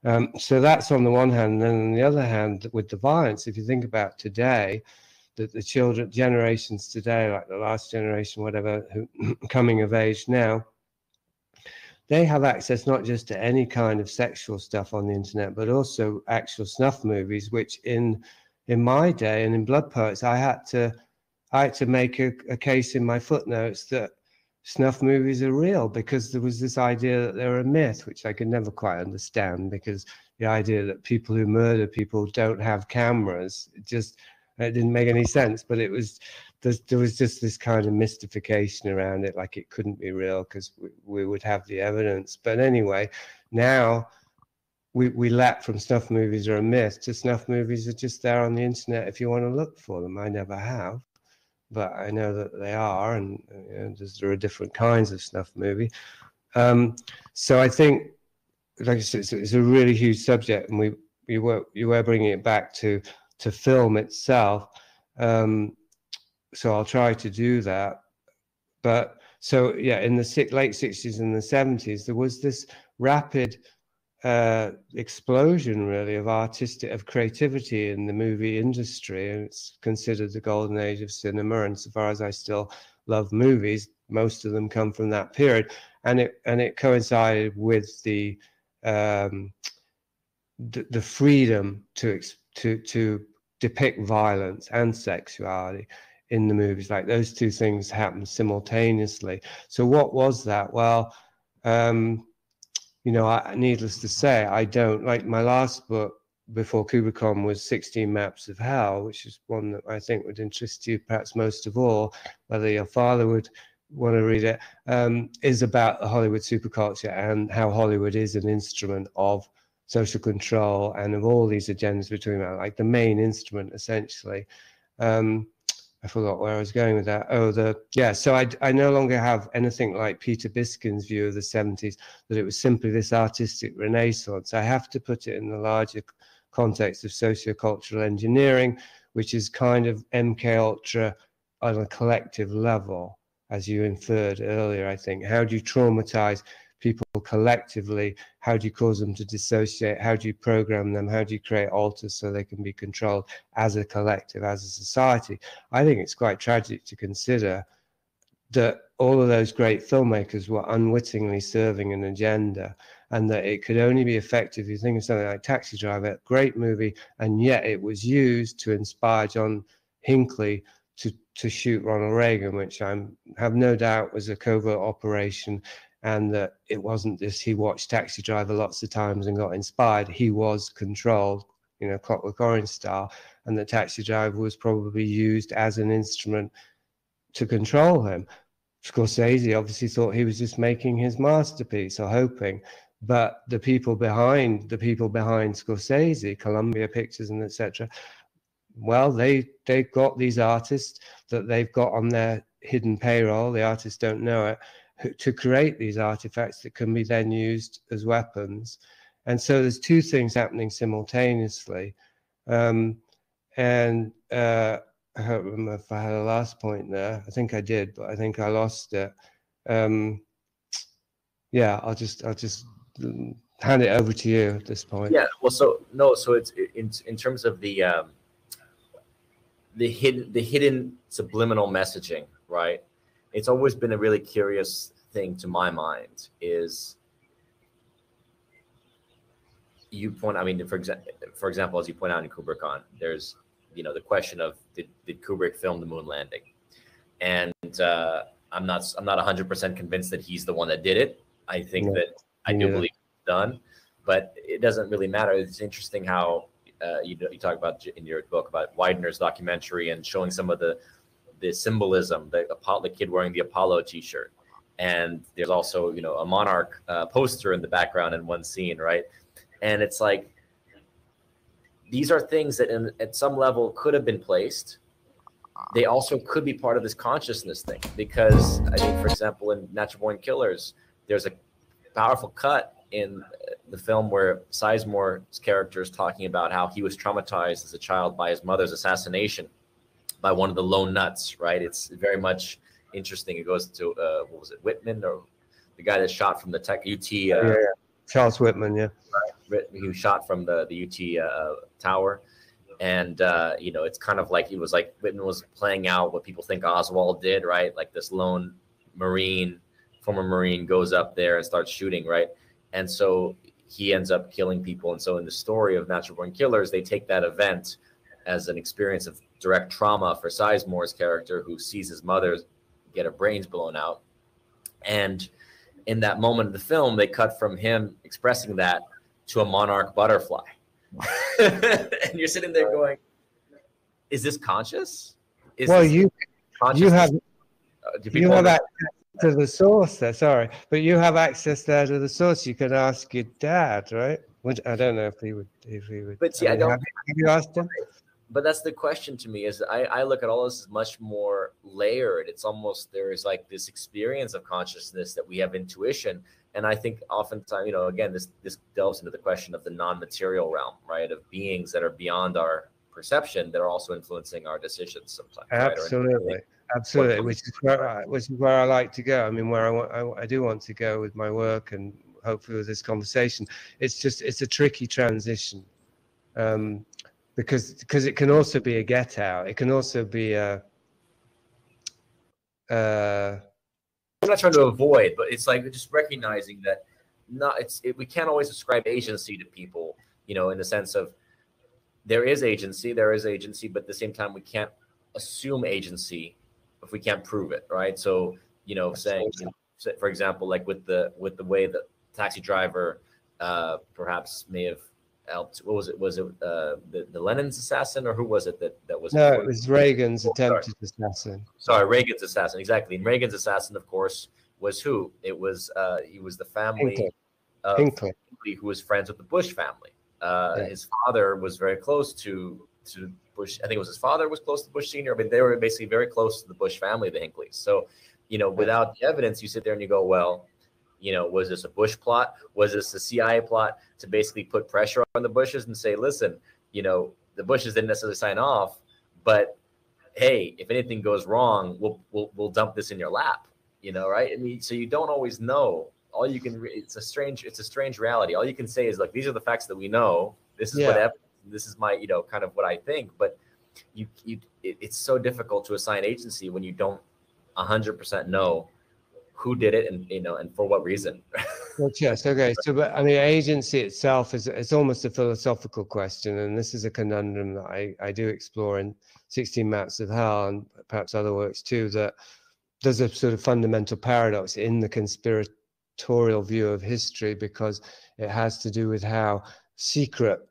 Um, so that's on the one hand. And then on the other hand, with the violence, if you think about today, that the children, generations today, like the last generation, whatever, who coming of age now, they have access not just to any kind of sexual stuff on the internet, but also actual snuff movies, which in in my day and in Blood Poets, I had to I had to make a, a case in my footnotes that snuff movies are real because there was this idea that they're a myth, which I could never quite understand because the idea that people who murder people don't have cameras just it didn't make any sense. But it was there was just this kind of mystification around it, like it couldn't be real because we, we would have the evidence. But anyway, now we, we lap from snuff movies are a myth to snuff movies are just there on the internet if you want to look for them. I never have but I know that they are, and you know, there are different kinds of snuff movie. Um, so I think, like I said, it's, it's, a really huge subject, and we you were you were bringing it back to to film itself. Um, so I'll try to do that. But so yeah, in the late sixties and the seventies, there was this rapid uh, explosion really of artistic of creativity in the movie industry and it's considered the golden age of cinema and so far as i still love movies most of them come from that period and it and it coincided with the um, the, the freedom to to to depict violence and sexuality in the movies. Like those two things happen simultaneously. So what was that? Well um, you know, I, needless to say, I don't like my last book before Kubrickon was 16 Maps of Hell, which is one that I think would interest you perhaps most of all, whether your father would want to read it, um, is about the Hollywood superculture and how Hollywood is an instrument of social control and of all these agendas we're talking about, like the main instrument essentially. Um, I forgot where I was going with that. Oh, the yeah. So I I no longer have anything like Peter Biskind's view of the 70s that it was simply this artistic renaissance. I have to put it in the larger context of sociocultural engineering, which is kind of MK Ultra on a collective level, as you inferred earlier. I think how do you traumatize people collectively? How do you cause them to dissociate? How do you program them? How do you create alters so they can be controlled as a collective, as a society? I think it's quite tragic to consider that all of those great filmmakers were unwittingly serving an agenda and that it could only be effective. if You think of something like Taxi Driver, great movie, and yet it was used to inspire John Hinckley to, to shoot Ronald Reagan, which I have no doubt was a covert operation and that it wasn't just he watched Taxi Driver lots of times and got inspired. He was controlled, you know, Clockwork Orange style, and that Taxi Driver was probably used as an instrument to control him. Scorsese obviously thought he was just making his masterpiece or hoping, but the people behind the people behind Scorsese, Columbia Pictures and etc. Well, they they've got these artists that they've got on their hidden payroll. The artists don't know it, to create these artifacts that can be then used as weapons. And so there's two things happening simultaneously. Um, and uh, I don't remember if I had a last point there. I think I did, but I think I lost it. Um, yeah, I'll just I'll just hand it over to you at this point. Yeah. Well, so no, so it's in in terms of the um, the hidden the hidden subliminal messaging, right? It's always been a really curious thing to my mind. Is you point? I mean, for example, for example, as you point out in Kubrickon, there's you know the question of did, did Kubrick film the moon landing, and uh, I'm not I'm not 100 percent convinced that he's the one that did it. I think yeah. that I do yeah. believe it's done, but it doesn't really matter. It's interesting how uh, you you talk about in your book about Weidner's documentary and showing some of the the symbolism, the kid wearing the Apollo T-shirt, and there's also you know a monarch uh, poster in the background in one scene, right? And it's like these are things that in, at some level could have been placed. They also could be part of this consciousness thing because i mean for example in natural born killers there's a powerful cut in the film where sizemore's character is talking about how he was traumatized as a child by his mother's assassination by one of the lone nuts right it's very much interesting it goes to uh, what was it whitman or the guy that shot from the tech ut uh, yeah, yeah. charles whitman yeah he was shot from the the ut uh, tower and uh, you know it's kind of like he was like Whitman was playing out what people think Oswald did, right? Like this lone Marine, former Marine, goes up there and starts shooting, right? And so he ends up killing people. And so in the story of Natural Born Killers, they take that event as an experience of direct trauma for Sizemore's character, who sees his mother get her brains blown out, and in that moment of the film, they cut from him expressing that to a monarch butterfly and you're sitting there going, "Is this conscious? Is well, you you have uh, you have access to the source there. Sorry, but you have access there to the source. You can ask your dad, right? Which I don't know if he would if he would. But see, I, don't. Have, have you asked him? But that's the question to me. Is I, I look at all this as much more layered. It's almost there is like this experience of consciousness that we have intuition and I think oftentimes, you know, again, this this delves into the question of the non-material realm, right? Of beings that are beyond our perception that are also influencing our decisions sometimes. Absolutely, right? absolutely. Which is where I, which is where I like to go. I mean, where I want, I, I do want to go with my work, and hopefully with this conversation, it's just it's a tricky transition, um, because because it can also be a get out. It can also be a. Uh, I'm not trying to avoid, but it's like just recognizing that not it's it, we can't always ascribe agency to people, you know, in the sense of there is agency, there is agency, but at the same time we can't assume agency if we can't prove it, right? So you know, saying you know, for example, like with the with the way the taxi driver uh, perhaps may have What was it? Was it uh, the, the Lennon's assassin, or who was it that that was? No, it was Reagan's oh, attempted assassin. Sorry, Reagan's assassin. Exactly. And Reagan's assassin, of course, was who? It was. Uh, he was the family Hinckley. of Hinckley. who was friends with the Bush family. Uh, yeah. His father was very close to to Bush. I think it was his father was close to Bush Senior. I mean, they were basically very close to the Bush family, the Hinckleys. So, you know, without the evidence, you sit there and you go, well, you know, was this a Bush plot? Was this a CIA plot to basically put pressure on the Bushes and say, listen, you know, the Bushes didn't necessarily sign off, but hey, if anything goes wrong, we'll we'll, we'll dump this in your lap, you know, right? I mean, so you don't always know. All you can it's a strange it's a strange reality. All you can say is like these are the facts that we know. This is yeah. what this is my you know kind of what I think, but you you it, it's so difficult to assign agency when you don't 100% know who did it and you know and for what reason. Well yes okay so but i mean agency itself is it's almost a philosophical question and this is a conundrum that i i do explore in 16 maps of hell and perhaps other works too that there's a sort of fundamental paradox in the conspiratorial view of history because it has to do with how secret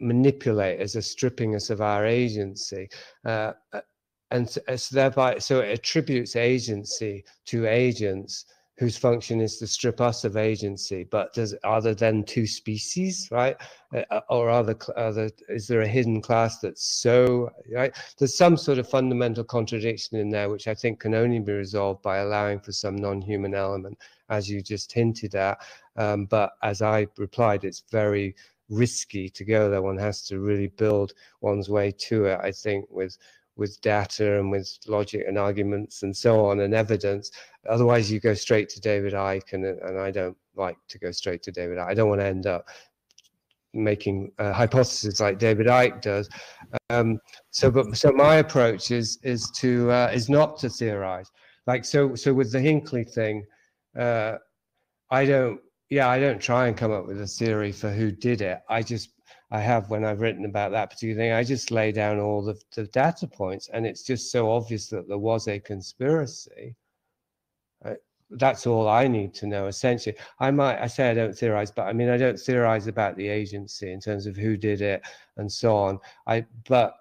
manipulators are stripping us of our agency. Uh, and so, thereby so it attributes agency to agents whose function is to strip us of agency. But does are there then two species, right? Uh, uh or are there, are there is there a hidden class that's so right? There's some sort of fundamental contradiction in there, which I think can only be resolved by allowing for some non-human element, as you just hinted at. Um, but as I replied, it's very risky to go there. One has to really build one's way to it. I think with with data and with logic and arguments and so on and evidence. Otherwise, you go straight to David Icke, and, and I don't like to go straight to David Icke. I don't want to end up making uh, hypotheses like David Icke does. Um, so, but so my approach is is to uh, is not to theorize. Like so, so with the Hinckley thing, uh, I don't. Yeah, I don't try and come up with a theory for who did it. I just I have when I've written about that particular thing. I just lay down all the, the data points, and it's just so obvious that there was a conspiracy. That's all I need to know. Essentially, I might I say I don't theorize, but I mean I don't theorize about the agency in terms of who did it and so on. I but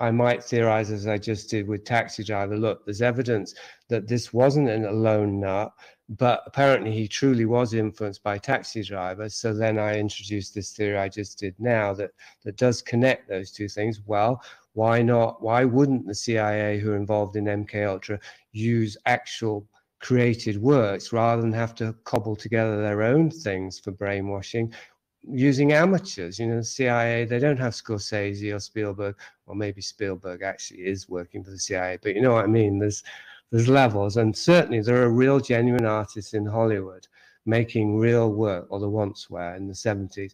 I might theorize as I just did with taxi driver. Look, there's evidence that this wasn't an alone nut but apparently he truly was influenced by taxi drivers. So then I introduced this theory I just did now that that does connect those two things. Well, why not? Why wouldn't the CIA, who are involved in MK Ultra, use actual created works rather than have to cobble together their own things for brainwashing? Using amateurs, you know, the CIA, they don't have Scorsese or Spielberg, or maybe Spielberg actually is working for the CIA, but you know what I mean? There's there's levels, and certainly there are real, genuine artists in Hollywood making real work, or the once were in the 70s.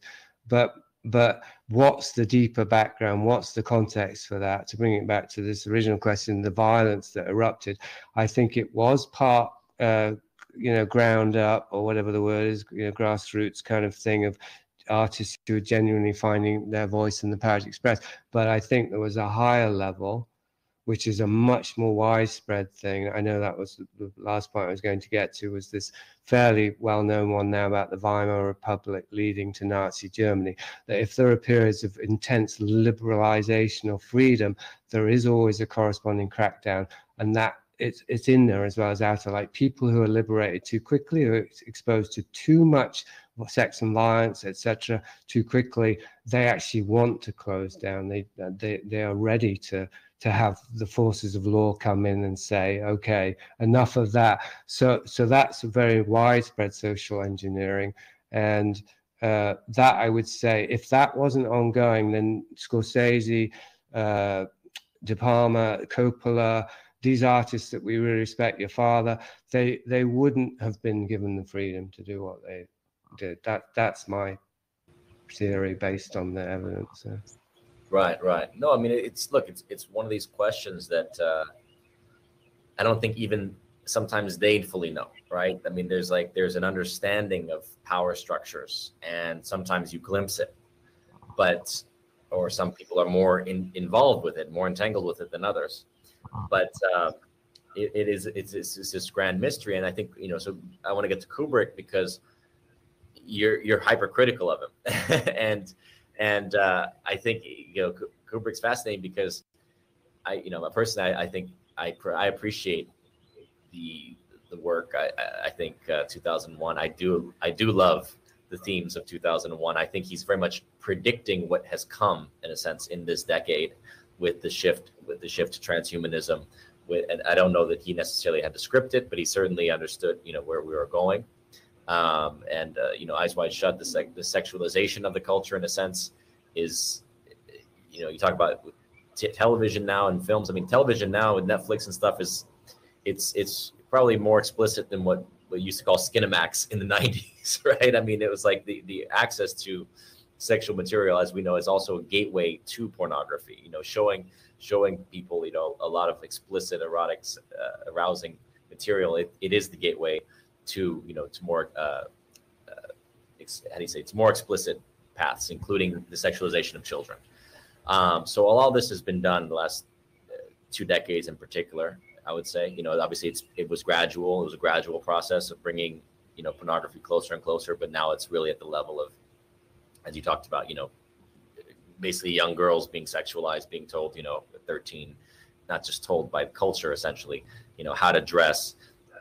But but what's the deeper background? What's the context for that? To bring it back to this original question, the violence that erupted, I think it was part, uh, you know, ground up or whatever the word is, you know, grassroots kind of thing of artists who are genuinely finding their voice in the power to express. But I think there was a higher level which is a much more widespread thing. I know that was the last point I was going to get to was this fairly well-known one now about the Weimar Republic leading to Nazi Germany. That if there are periods of intense liberalization or freedom, there is always a corresponding crackdown, and that it's it's in there as well as out of like people who are liberated too quickly or exposed to too much sex and violence etc too quickly they actually want to close down they they they are ready to to have the forces of law come in and say, okay, enough of that. So, so that's very widespread social engineering, and uh, that I would say, if that wasn't ongoing, then Scorsese, uh, De Palma, Coppola, these artists that we really respect, your father, they they wouldn't have been given the freedom to do what they did. That that's my theory based on the evidence. Right, right. No, I mean it's look, it's it's one of these questions that uh, I don't think even sometimes they fully know, right? I mean, there's like there's an understanding of power structures, and sometimes you glimpse it, but or some people are more in, involved with it, more entangled with it than others. But uh, it, it is it's, it's, it's this grand mystery, and I think you know. So I want to get to Kubrick because you're you're hypercritical of him, and and uh, I think you know Kubrick's fascinating because I, you know, personally, I, I think I I appreciate the the work. I I think uh, 2001. I do I do love the themes of 2001. I think he's very much predicting what has come in a sense in this decade with the shift with the shift to transhumanism. With, and I don't know that he necessarily had to script it, but he certainly understood, you know, where we were going um, and uh, you know eyes wide shut the, sec- the sexualization of the culture in a sense is you know you talk about t- television now and films. I mean television now with netflix and stuff is it's it's probably more explicit than what we used to call skinemax in the 90s right? I mean it was like the the access to sexual material as we know is also a gateway to pornography you know showing showing people you know a lot of explicit erotic uh, arousing material. It, it is the gateway to you know to more uh, uh, how do you say it's more explicit paths, including the sexualization of children. Um, so all, all this has been done in the last uh, two decades in particular. I would say you know obviously it's it was gradual. It was a gradual process of bringing you know pornography closer and closer, but now it's really at the level of as you talked about you know basically young girls being sexualized, being told you know 13 not just told by culture essentially you know how to dress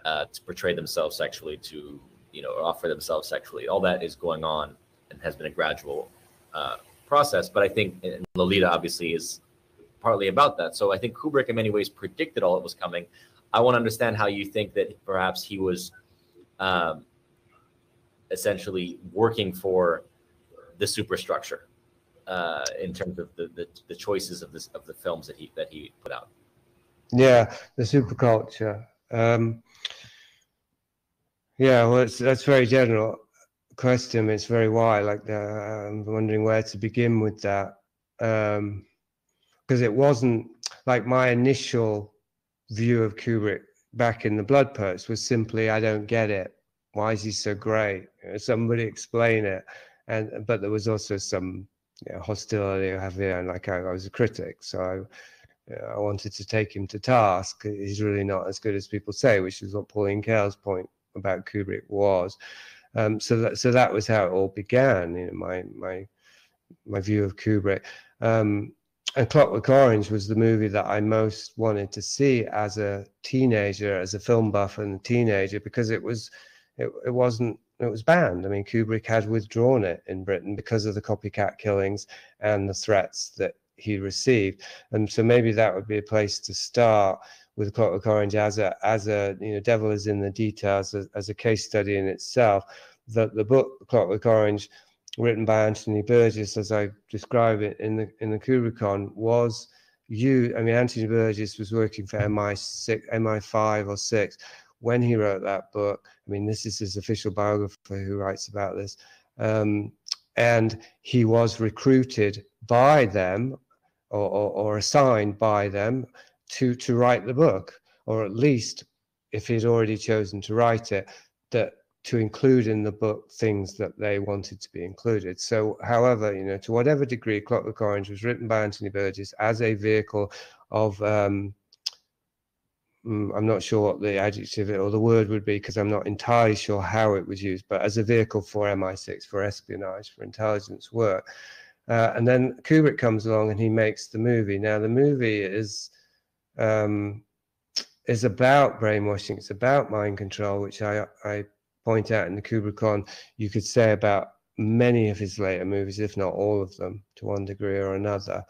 uh, to portray themselves sexually, to you know offer themselves sexually. All that is going on and has been a gradual uh, process. But I think Lolita obviously is partly about that. So I think Kubrick in many ways predicted all that was coming. I want to understand how you think that perhaps he was um, essentially working for the superstructure uh, in terms of the, the, the choices of this of the films that he that he put out. Yeah, the superculture. Um, yeah, well, that's very general question. It's very wide. Like the, I'm wondering where to begin with that, because um, it wasn't like my initial view of Kubrick back in the Blood Poets was simply, I don't get it. Why is he so great? Somebody explain it. And but there was also some you know, hostility I have here, and like I, I, was a critic, so I, I wanted to take him to task. He's really not as good as people say, which is what Pauline Kael's point about Kubrick was. Um, so that so that was how it all began. You know, my my my view of Kubrick. Um, and Clockwork Orange was the movie that I most wanted to see as a teenager, as a film buff and a teenager, because it was it, it wasn't it was banned. I mean, Kubrick had withdrawn it in Britain because of the copycat killings and the threats that he received. And so maybe that would be a place to start with Clockwork Orange as a as a you know devil is in the details as, as a case study in itself. That the book Clockwork Orange, written by Anthony Burgess, as I describe it in the in the Kubrickon, was you. I mean, Anthony Burgess was working for MI6, MI5 or six when he wrote that book. I mean, this is his official biographer who writes about this. Um, and he was recruited by them or, or, or, assigned by them to, to write the book, or at least if he'd already chosen to write it, that to include in the book things that they wanted to be included. So, however, you know, to whatever degree, Clockwork Orange was written by Anthony Burgess as a vehicle of um, Mm, I'm not sure what the adjective or the word would be because I'm not entirely sure how it was used, but as a vehicle for MI6, for espionage, for intelligence work. Uh, and then Kubrick comes along and he makes the movie. Now the movie is um, is about brainwashing. It's about mind control, which I I point out in the Kubrickon. You could say about many of his later movies, if not all of them, to one degree or another.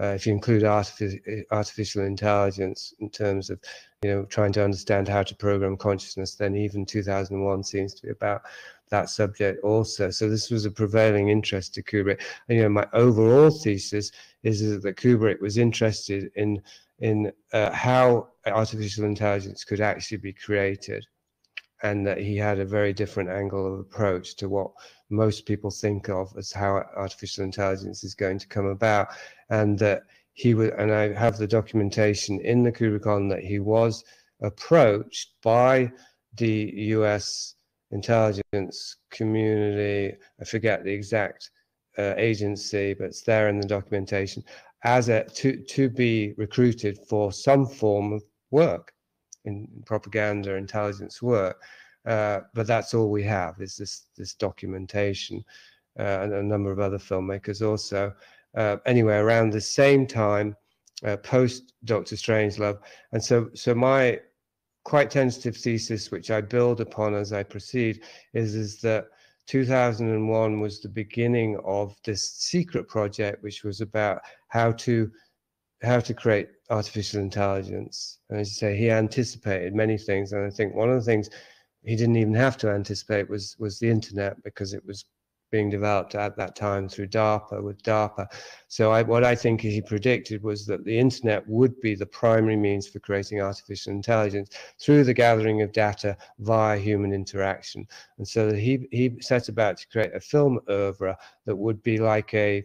Uh, if you include artificial, artificial intelligence in terms of you know trying to understand how to program consciousness then even 2001 seems to be about that subject also so this was a prevailing interest to kubrick and, you know my overall thesis is that kubrick was interested in in uh, how artificial intelligence could actually be created and that he had a very different angle of approach to what most people think of as how artificial intelligence is going to come about and that he was, and I have the documentation in the Kubrickon that he was approached by the U.S. intelligence community. I forget the exact uh, agency, but it's there in the documentation as a to to be recruited for some form of work in propaganda intelligence work. Uh, but that's all we have is this this documentation, uh, and a number of other filmmakers also uh, anyway around the same time uh, post Doctor Strangelove, and so so my quite tentative thesis, which I build upon as I proceed, is is that 2001 was the beginning of this secret project, which was about how to how to create artificial intelligence. And as you say, he anticipated many things, and I think one of the things he didn't even have to anticipate was was the internet because it was being developed at that time through DARPA with DARPA. So I, what I think he predicted was that the internet would be the primary means for creating artificial intelligence through the gathering of data via human interaction. And so he, he set about to create a film oeuvre that would be like a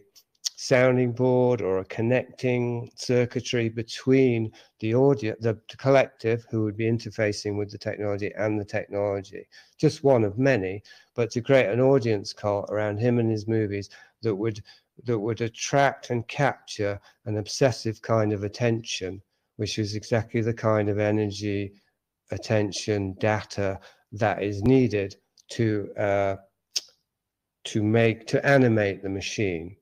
sounding board or a connecting circuitry between the audio, the collective who would be interfacing with the technology and the technology. Just one of many, but to create an audience cult around him and his movies that would that would attract and capture an obsessive kind of attention, which is exactly the kind of energy, attention, data that is needed to uh, to make to animate the machine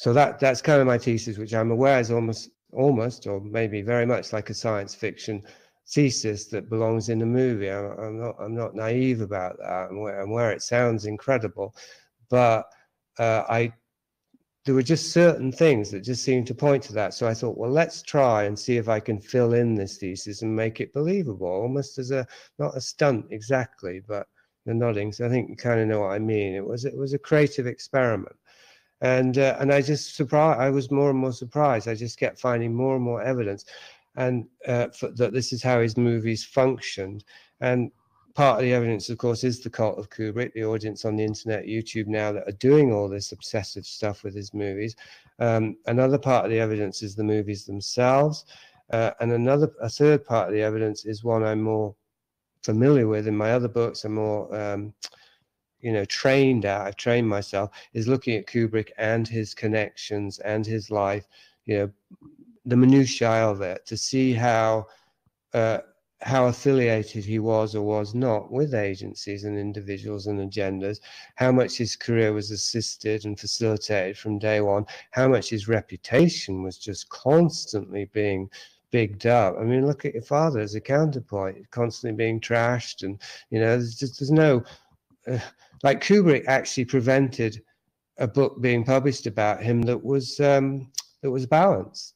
so that that's kind of my thesis, which I'm aware is almost almost or maybe very much like a science fiction thesis that belongs in a movie. I'm, I'm, not I'm not naive about that, and where, and where it sounds incredible, but uh, I there were just certain things that just seemed to point to that. So I thought, well, let's try and see if I can fill in this thesis and make it believable, almost as a not a stunt exactly, but you're nodding, so I think you kind of know what I mean. It was it was a creative experiment, and uh, and I just surprised. I was more and more surprised. I just kept finding more and more evidence, and uh, for, that this is how his movies functioned. And part of the evidence, of course, is the cult of Kubrick, the audience on the internet, YouTube now that are doing all this obsessive stuff with his movies. Um, another part of the evidence is the movies themselves. Uh, and another, a third part of the evidence is one I'm more familiar with in my other books. I'm more, um, you know, trained at. I've trained myself is looking at Kubrick and his connections and his life. You know, the minutiae of it to see how uh, how affiliated he was or was not with agencies and individuals and agendas, how much his career was assisted and facilitated from day one, how much his reputation was just constantly being bigged up. I mean, look at your father as a counterpoint, constantly being trashed, and you know, there's just there's no uh, like Kubrick actually prevented a book being published about him that was um, that was balanced.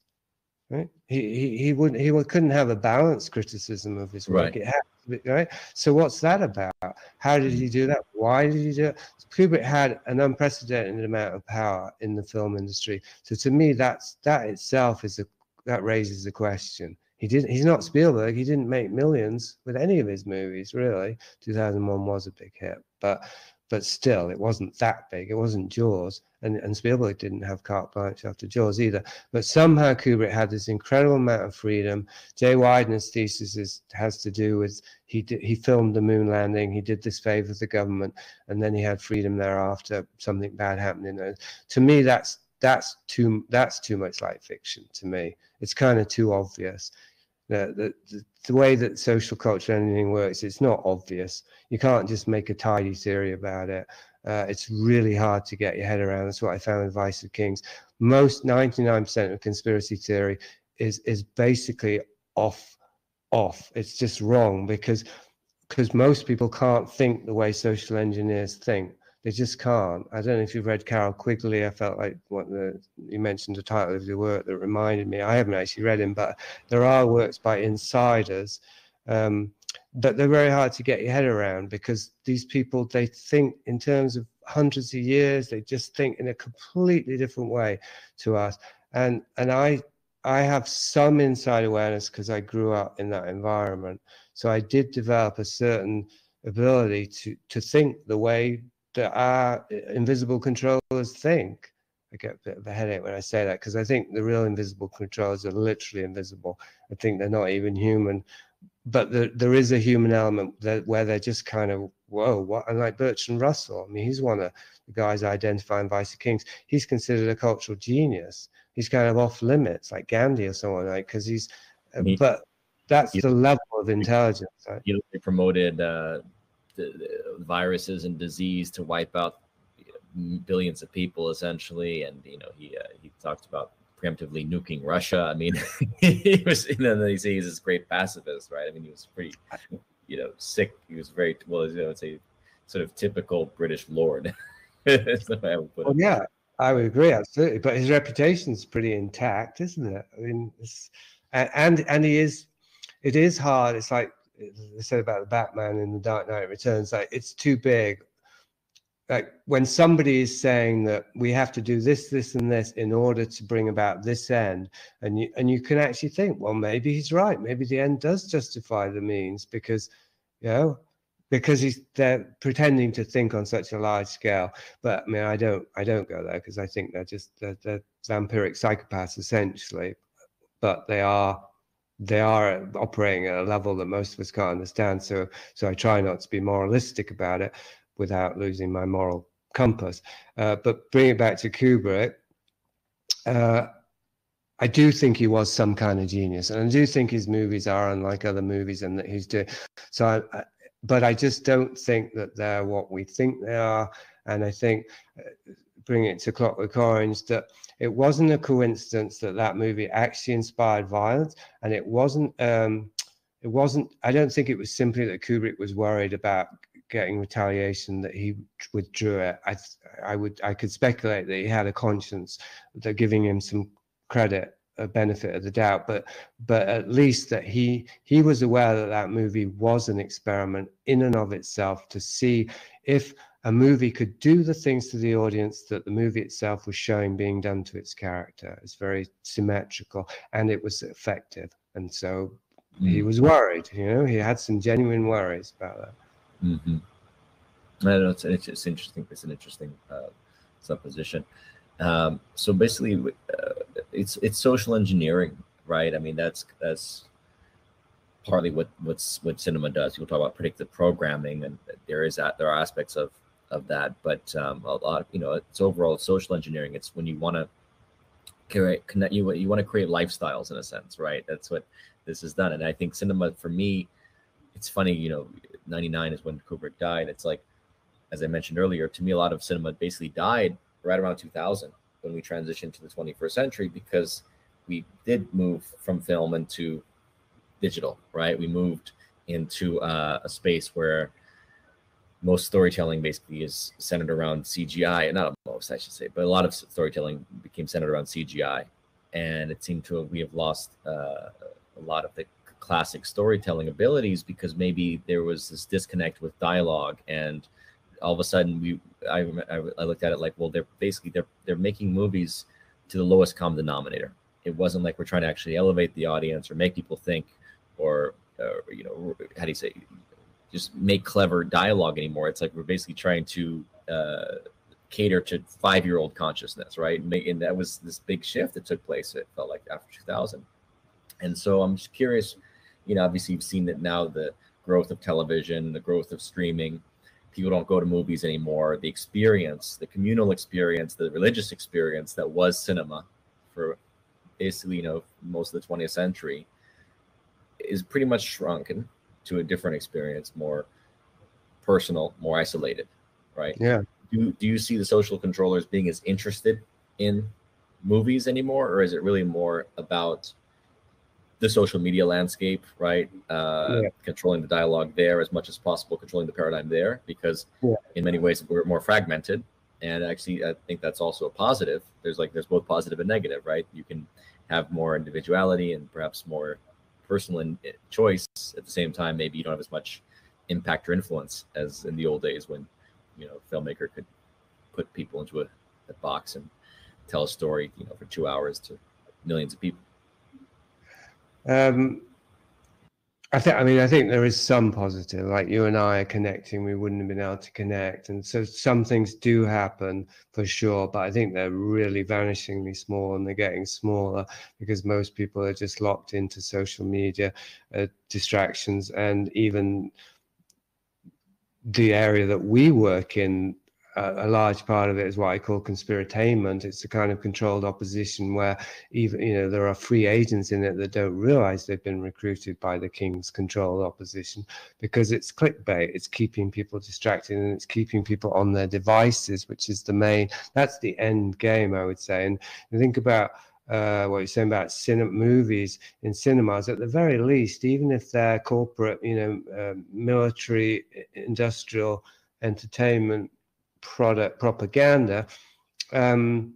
Right? He, he he wouldn't he couldn't have a balanced criticism of his work. Right. It had to be, right. So what's that about? How did he do that? Why did he do it? Kubrick had an unprecedented amount of power in the film industry. So to me, that's that itself is a that raises the question. He didn't. He's not Spielberg. He didn't make millions with any of his movies. Really, 2001 was a big hit, but but still, it wasn't that big. It wasn't Jaws, and, and Spielberg didn't have carte blanche after Jaws either. But somehow Kubrick had this incredible amount of freedom. Jay Weidner's thesis is, has to do with he did, he filmed the moon landing. He did this favor the government, and then he had freedom thereafter. Something bad happened. And to me, that's that's too that's too much like fiction to me. It's kind of too obvious. The, the, the way that social culture anything works, it's not obvious. You can't just make a tidy theory about it. Uh, it's really hard to get your head around. That's what I found with Vice of Kings. Most 99% of conspiracy theory is is basically off off. It's just wrong because because most people can't think the way social engineers think. They just can't. I don't know if you've read Carroll Quigley. I felt like what the you mentioned the title of your work that reminded me. I haven't actually read him, but there are works by insiders. Um, but they're very hard to get your head around because these people they think in terms of hundreds of years they just think in a completely different way to us and and i i have some inside awareness because i grew up in that environment so i did develop a certain ability to to think the way that our invisible controllers think I get a bit of a headache when I say that because I think the real invisible controllers are literally invisible. I think they're not even human but the, there is a human element that, where they're just kind of whoa what and like bertrand russell i mean he's one of the guys identifying vice of kings he's considered a cultural genius he's kind of off limits like gandhi or someone like because he's uh, but that's the level of intelligence right? he promoted uh, the, the viruses and disease to wipe out billions of people essentially and you know he uh, he talked about preemptively nuking Russia. I mean, he was, you know, they say he's this great pacifist, right? I mean, he was pretty, you know, sick. He was very, well, you know, it's a sort of typical British lord. well, yeah, I would agree, absolutely. But his reputation's pretty intact, isn't it? I mean, and and he is, it is hard. It's like they said about the Batman in the Dark Knight Returns. Like it's too big. Like when somebody is saying that we have to do this this and this in order to bring about this end and you and you can actually think well maybe he's right. Maybe the end does justify the means because you know because he's they're pretending to think on such a large scale. But i mean i don't i don't go there because i think they're just they're, they're vampiric psychopaths essentially. But they are they are operating at a level that most of us can't understand so so i try not to be moralistic about it without losing my moral compass. Uh, but bring it back to Kubrick, uh, I do think he was some kind of genius, and I do think his movies are unlike other movies, and that he's doing. So, I, I, but I just don't think that they're what we think they are, and I think. Bring it to Clockwork Orange that it wasn't a coincidence that that movie actually inspired violence, and it wasn't um, it wasn't. I don't think it was simply that Kubrick was worried about getting retaliation that he withdrew it. I I would I could speculate that he had a conscience that giving him some credit a benefit of the doubt but but at least that he he was aware that that movie was an experiment in and of itself to see if a movie could do the things to the audience that the movie itself was showing being done to its character it's very symmetrical and it was effective and so mm. he was worried you know he had some genuine worries about that mm-hmm. I don't know it's, it's interesting it's an interesting uh, supposition um, so basically, uh, it's it's social engineering, right? I mean, that's that's partly what what's what cinema does. People talk about predictive programming, and there is that there are aspects of of that, but um, a lot, you know, it's overall social engineering. It's when you want to create connect you you want to create lifestyles in a sense, right? That's what this is done, and I think cinema for me, it's funny, you know, '99 is when Kubrick died. It's like, as I mentioned earlier, to me, a lot of cinema basically died right around 2000 when we transitioned to the 21st century because we did move from film into digital, right? We moved into uh, a space where most storytelling basically is centered around CGI, and not most, I should say, but a lot of storytelling became centered around CGI, and it seemed to have, we have lost uh, a lot of the classic storytelling abilities because maybe there was this disconnect with dialogue and all of a sudden we I, I looked at it like well they're basically they're they're making movies to the lowest common denominator. It wasn't like we're trying to actually elevate the audience or make people think or uh, you know how do you say just make clever dialogue anymore. It's like we're basically trying to uh, cater to five year old consciousness right? And that was this big shift that took place it felt like after 2000 and so i'm just curious you know obviously you've seen that now the growth of television the growth of streaming people don't go to movies anymore. The experience, the communal experience, the religious experience that was cinema for basically, you know, most of the 20th century is pretty much shrunken to a different experience, more personal, more isolated, right? Yeah. Do, do you see the social controllers being as interested in movies anymore, or is it really more about the social media landscape, right? Uh, yeah. Controlling the dialogue there as much as possible, controlling the paradigm there, because yeah. in many ways we're more fragmented. And actually, I think that's also a positive. There's like there's both positive and negative, right? You can have more individuality and perhaps more personal in, eh, choice at the same time. Maybe you don't have as much impact or influence as in the old days when you know filmmaker could put people into a, a box and tell a story, you know, for two hours to millions of people. Um, I think. I mean, I think there is some positive. Like you and I are connecting, we wouldn't have been able to connect, and so some things do happen for sure. But I think they're really vanishingly small, and they're getting smaller because most people are just locked into social media uh, distractions, and even the area that we work in a, large part of it is what I call conspiratainment. It's a kind of controlled opposition where even you know there are free agents in it that don't realize they've been recruited by the king's controlled opposition because it's clickbait. It's keeping people distracted and it's keeping people on their devices, which is the main. That's the end game, I would say. And think about uh, what you're saying about cinema movies in cinemas, at the very least, even if they're corporate, you know, uh, military, industrial entertainment product propaganda, um,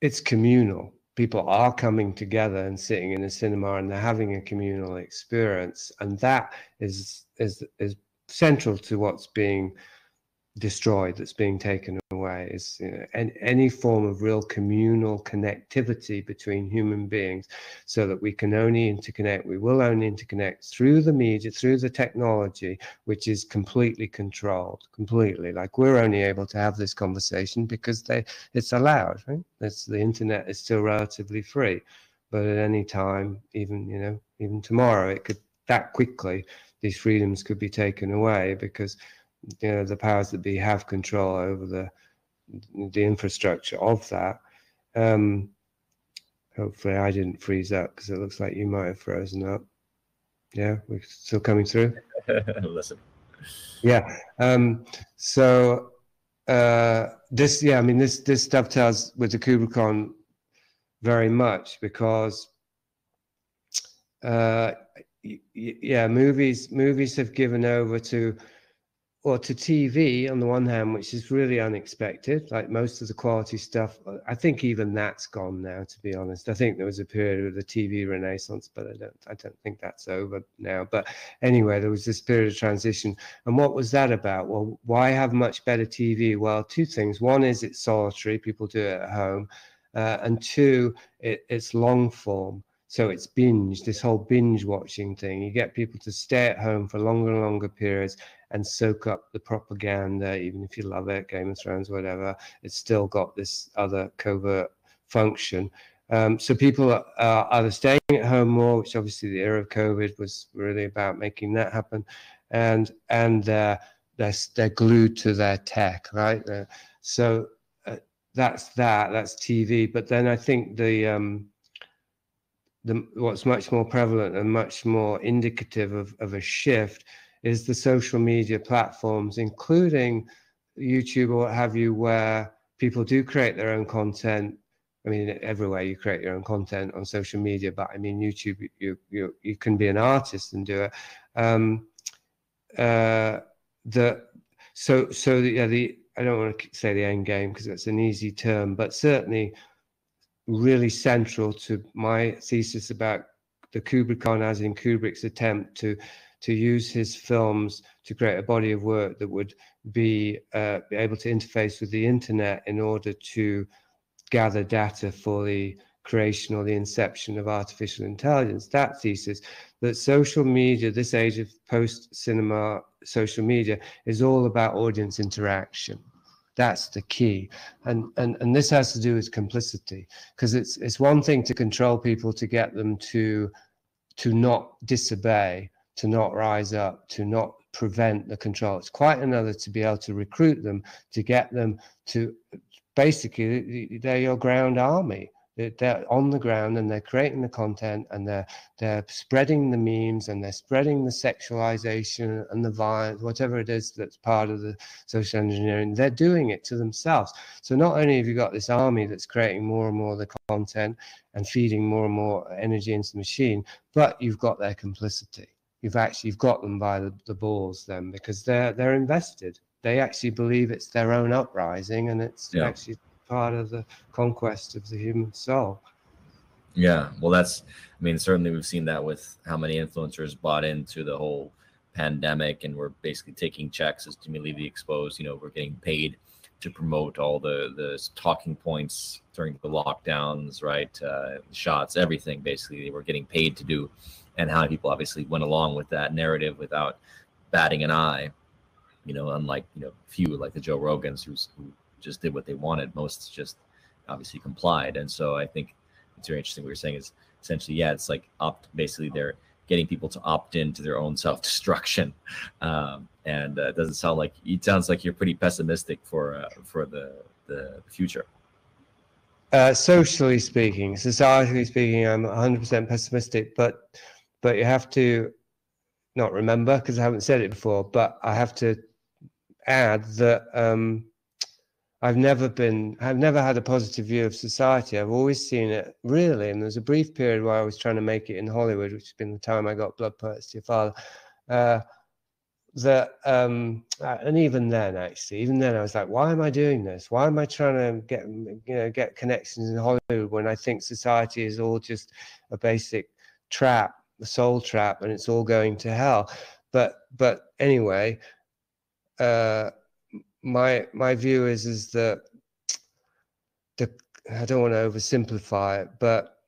it's communal. People are coming together and sitting in a cinema and they're having a communal experience, and that is is is central to what's being destroyed, that's being taken away, is you know, any, any form of real communal connectivity between human beings so that we can only interconnect, we will only interconnect through the media, through the technology, which is completely controlled, completely. Like we're only able to have this conversation because they it's allowed, right? It's, the internet is still relatively free. But at any time, even, you know, even tomorrow, it could that quickly, these freedoms could be taken away because you know the powers that be have control over the the infrastructure of that. Um, hopefully, I didn't freeze up because it looks like you might have frozen up. Yeah, we're still coming through. Listen. Yeah. Um, so uh, this, yeah, I mean, this this dovetails with the Kubrickon very much because uh, yeah, movies movies have given over to or to TV on the one hand, which is really unexpected. Like most of the quality stuff, I think even that's gone now. To be honest, I think there was a period of the TV renaissance, but I don't, I don't think that's over now. But anyway, there was this period of transition, and what was that about? Well, why have much better TV? Well, two things. One is it's solitary; people do it at home, uh, and two, it, it's long form. So it's binge, this whole binge watching thing. You get people to stay at home for longer and longer periods and soak up the propaganda, even if you love it, Game of Thrones, whatever. It's still got this other covert function. Um, so people are, either staying at home more, which obviously the era of COVID was really about making that happen, and and they're they're glued to their tech, right? Uh, so uh, that's that. That's TV. But then I think the um, the, what's much more prevalent and much more indicative of, of a shift is the social media platforms, including YouTube or what have you, where people do create their own content. I mean, everywhere you create your own content on social media, but I mean, YouTube, you you you can be an artist and do it. Um, uh, the so so the, yeah, the I don't want to say the end game because that's an easy term, but certainly really central to my thesis about the Kubrick as in Kubrick's attempt to to use his films to create a body of work that would be, uh, be able to interface with the internet in order to gather data for the creation or the inception of artificial intelligence. That thesis that social media, this age of post cinema social media, is all about audience interaction. That's the key. And, and, and this has to do with complicity because it's, it's one thing to control people to get them to, to not disobey, to not rise up, to not prevent the control. It's quite another to be able to recruit them, to get them to basically, they're your ground army they're on the ground and they're creating the content and they're they're spreading the memes and they're spreading the sexualization and the violence whatever it is that's part of the social engineering they're doing it to themselves. So not only have you got this army that's creating more and more of the content and feeding more and more energy into the machine but you've got their complicity. You've actually you've got them by the, the balls then because they're they're invested. They actually believe it's their own uprising and it's yeah. actually part of the conquest of the human soul. Yeah, well, that's, I mean, certainly we've seen that with how many influencers bought into the whole pandemic and we're basically taking checks as Jimmy Levy exposed. You know, we're getting paid to promote all the the talking points during the lockdowns, right? Uh, shots, everything basically they were getting paid to do, and how people obviously went along with that narrative without batting an eye. You know, unlike you know few like the Joe Rogans who's who just did what they wanted. Most just obviously complied. And so I think it's very interesting. What you're saying is essentially, yeah, it's like opt. Basically, they're getting people to opt into their own self destruction. Um, and uh, it doesn't sound like it sounds like you're pretty pessimistic for uh, for the the future. Uh, socially speaking, societally speaking, I'm 100% pessimistic, but but you have to not remember because I haven't said it before, but I have to add that um, I've never been, I've never had a positive view of society. I've always seen it really. And there's a brief period where I was trying to make it in Hollywood, which has been the time I got Blood Poets to Your Father. Uh, that, um, uh, and even then, actually, even then, I was like, why am I doing this? Why am I trying to get, you know, get connections in Hollywood when I think society is all just a basic trap, a soul trap, and it's all going to hell? But, but anyway, uh, my my view is is that the I don't want to oversimplify it, but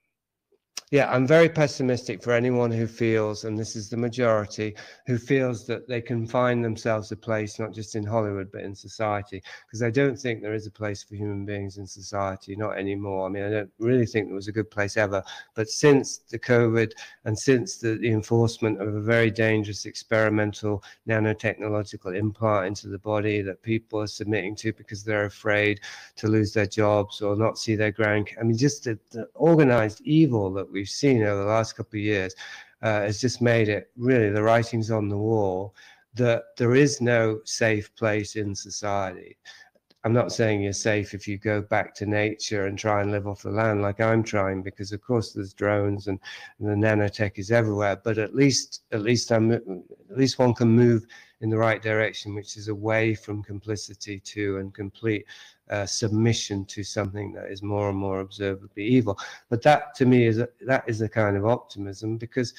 yeah, I'm very pessimistic for anyone who feels, and this is the majority, who feels that they can find themselves a place not just in Hollywood but in society. Because I don't think there is a place for human beings in society, not anymore. I mean, I don't really think there was a good place ever. But since the COVID and since the, the enforcement of a very dangerous experimental nanotechnological implant into the body that people are submitting to because they're afraid to lose their jobs or not see their grand, I mean, just the, the organized evil that we we've seen over the last couple of years uh, has just made it really the writings on the wall that there is no safe place in society. I'm not saying you're safe if you go back to nature and try and live off the land like I'm trying, because of course there's drones and, and the nanotech is everywhere. But at least, at least I'm, at least one can move in the right direction, which is away from complicity to and complete uh, submission to something that is more and more observably evil. But that, to me, is a, that is a kind of optimism because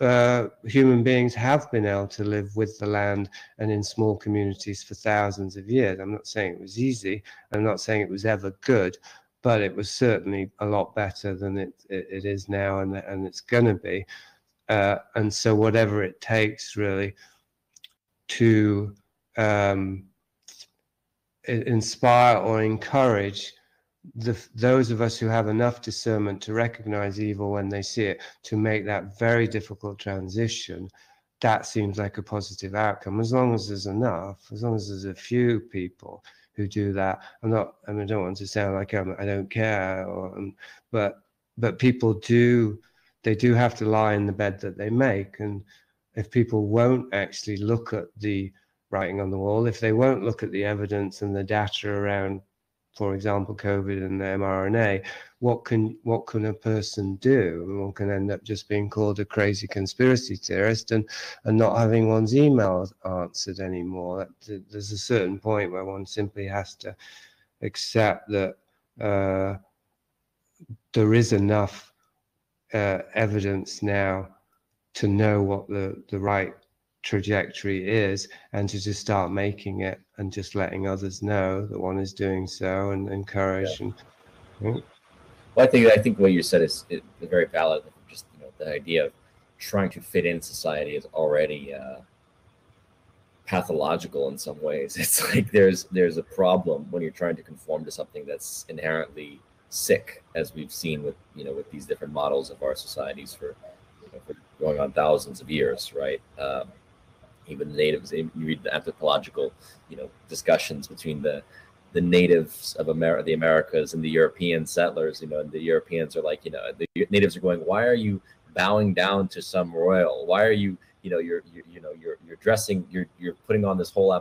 uh, human beings have been able to live with the land and in small communities for thousands of years. I'm not saying it was easy. I'm not saying it was ever good, but it was certainly a lot better than it, it, it is now and, and it's going to be. Uh, and so, whatever it takes really to um, inspire or encourage the, those of us who have enough discernment to recognize evil when they see it, to make that very difficult transition, that seems like a positive outcome. As long as there's enough, as long as there's a few people who do that. I'm not. I mean, I don't want to sound like I'm, I don't care, or, um, but but people do. They do have to lie in the bed that they make, and if people won't actually look at the writing on the wall, if they won't look at the evidence and the data around for example, COVID and the mRNA, what can what can a person do? One can end up just being called a crazy conspiracy theorist and and not having one's emails answered anymore. There's a certain point where one simply has to accept that uh, there is enough uh, evidence now to know what the the right trajectory is and to just start making it and just letting others know that one is doing so and encourage yeah. and well i think i think what you said is, is very valid just you know the idea of trying to fit in society is already uh, pathological in some ways. It's like there's there's a problem when you're trying to conform to something that's inherently sick as we've seen with you know with these different models of our societies for, you know, for going on thousands of years right? Um, even the natives. You read the anthropological, you know, discussions between the the natives of America, the Americas, and the European settlers. You know, and the Europeans are like, you know, the natives are going, why are you bowing down to some royal? Why are you, you know, you're, you're you know, you're you're dressing, you're you're putting on this whole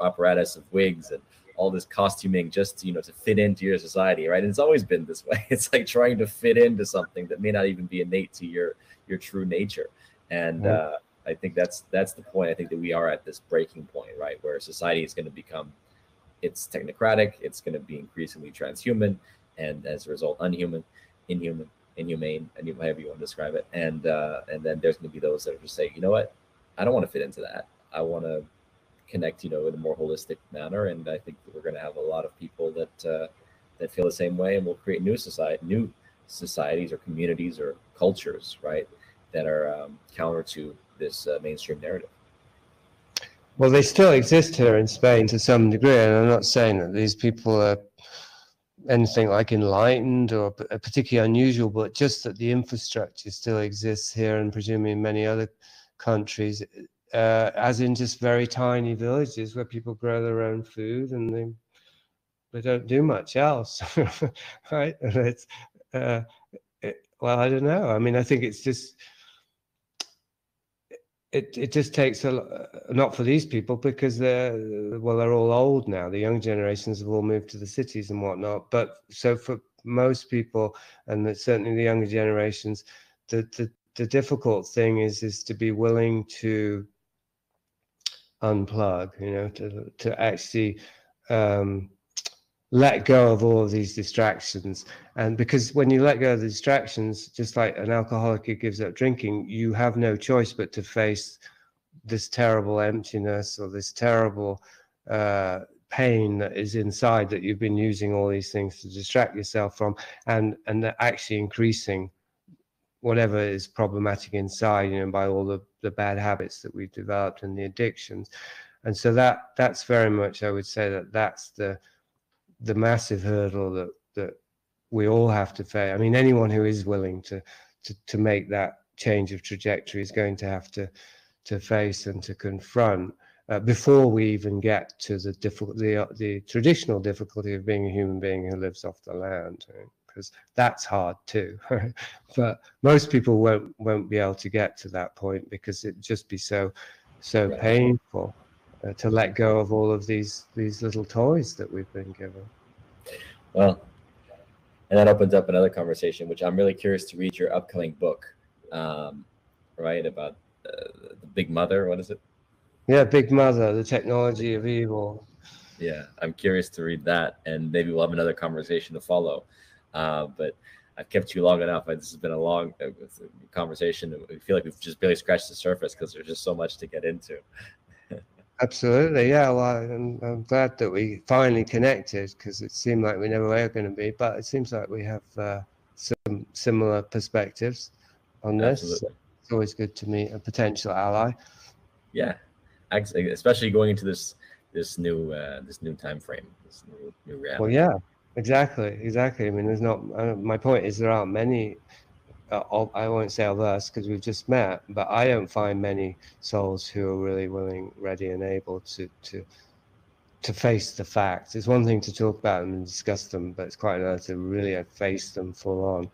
apparatus of wigs and all this costuming just you know to fit into your society right and it's always been this way it's like trying to fit into something that may not even be innate to your your true nature and uh, I think that's that's the point. I think that we are at this breaking point, right, where society is going to become it's technocratic, it's going to be increasingly transhuman, and as a result, unhuman, inhuman, inhumane, and however you want to describe it. And uh, and then there's going to be those that are just saying, you know what, I don't want to fit into that. I want to connect, you know, in a more holistic manner. And I think we're going to have a lot of people that uh, that feel the same way, and we'll create new society, new societies or communities or cultures, right, that are um, counter to this uh, mainstream narrative. Well, they still exist here in Spain to some degree, and I'm not saying that these people are anything like enlightened or particularly unusual, but just that the infrastructure still exists here and presumably in many other countries, uh, as in just very tiny villages where people grow their own food and they they don't do much else, right? And it's uh, it, well, I don't know. I mean, I think it's just it, it just takes a not for these people because they're well they're all old now. The young generations have all moved to the cities and whatnot. But so for most people and certainly the younger generations the, the the difficult thing is is to be willing to unplug you know to to actually um let go of all of these distractions. And because when you let go of the distractions, just like an alcoholic who gives up drinking, you have no choice but to face this terrible emptiness or this terrible uh, pain that is inside that you've been using all these things to distract yourself from, and and actually increasing whatever is problematic inside, you know, by all the, the bad habits that we've developed and the addictions. And so that that's very much, I would say that that's the the massive hurdle that that we all have to face. I mean, anyone who is willing to to to make that change of trajectory is going to have to to face and to confront uh, before we even get to the difficult the, uh, the traditional difficulty of being a human being who lives off the land because right? that's hard too but most people won't won't be able to get to that point because it'd just be so so painful uh, to let go of all of these these little toys that we've been given. Well, and that opens up another conversation, which I'm really curious to read your upcoming book, um, right? About uh, the Big Mother. What is it? Yeah, Big Mother, the technology of evil. Yeah, I'm curious to read that, and maybe we'll have another conversation to follow. Uh, but I've kept you long enough. This has been a long uh, conversation. I feel like we've just barely scratched the surface because there's just so much to get into. Absolutely, yeah. Well, I'm, I'm glad that we finally connected because it seemed like we never were going to be, but it seems like we have uh, some similar perspectives on this. Absolutely. It's always good to meet a potential ally. Yeah, especially going into this this new uh, this new time frame, this new, new reality. Well, yeah, exactly, exactly. I mean, there's not. Uh, my point is there aren't many uh, I won't say of us because we've just met, but I don't find many souls who are really willing, ready, and able to to to face the facts. It's one thing to talk about them and discuss them, but it's quite another to really face them full on.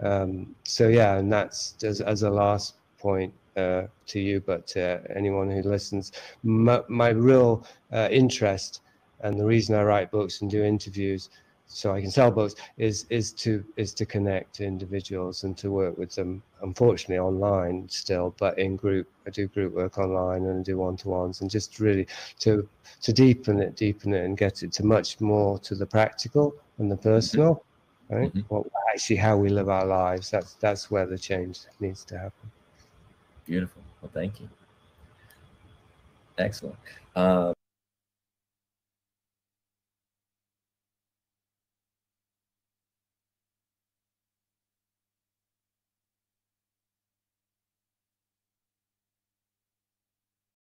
Um, so yeah, and that's as, as a last point uh, to you, but to anyone who listens, my, my real uh, interest and the reason I write books and do interviews so I can sell books is is to is to connect individuals and to work with them. Unfortunately, online still, but in group, I do group work online and I do one to ones, and just really to to deepen it, deepen it, and get it to much more to the practical and the personal, right? Mm-hmm. Well, actually, how we live our lives. That's that's where the change needs to happen. Beautiful. Well, thank you. Excellent. Uh,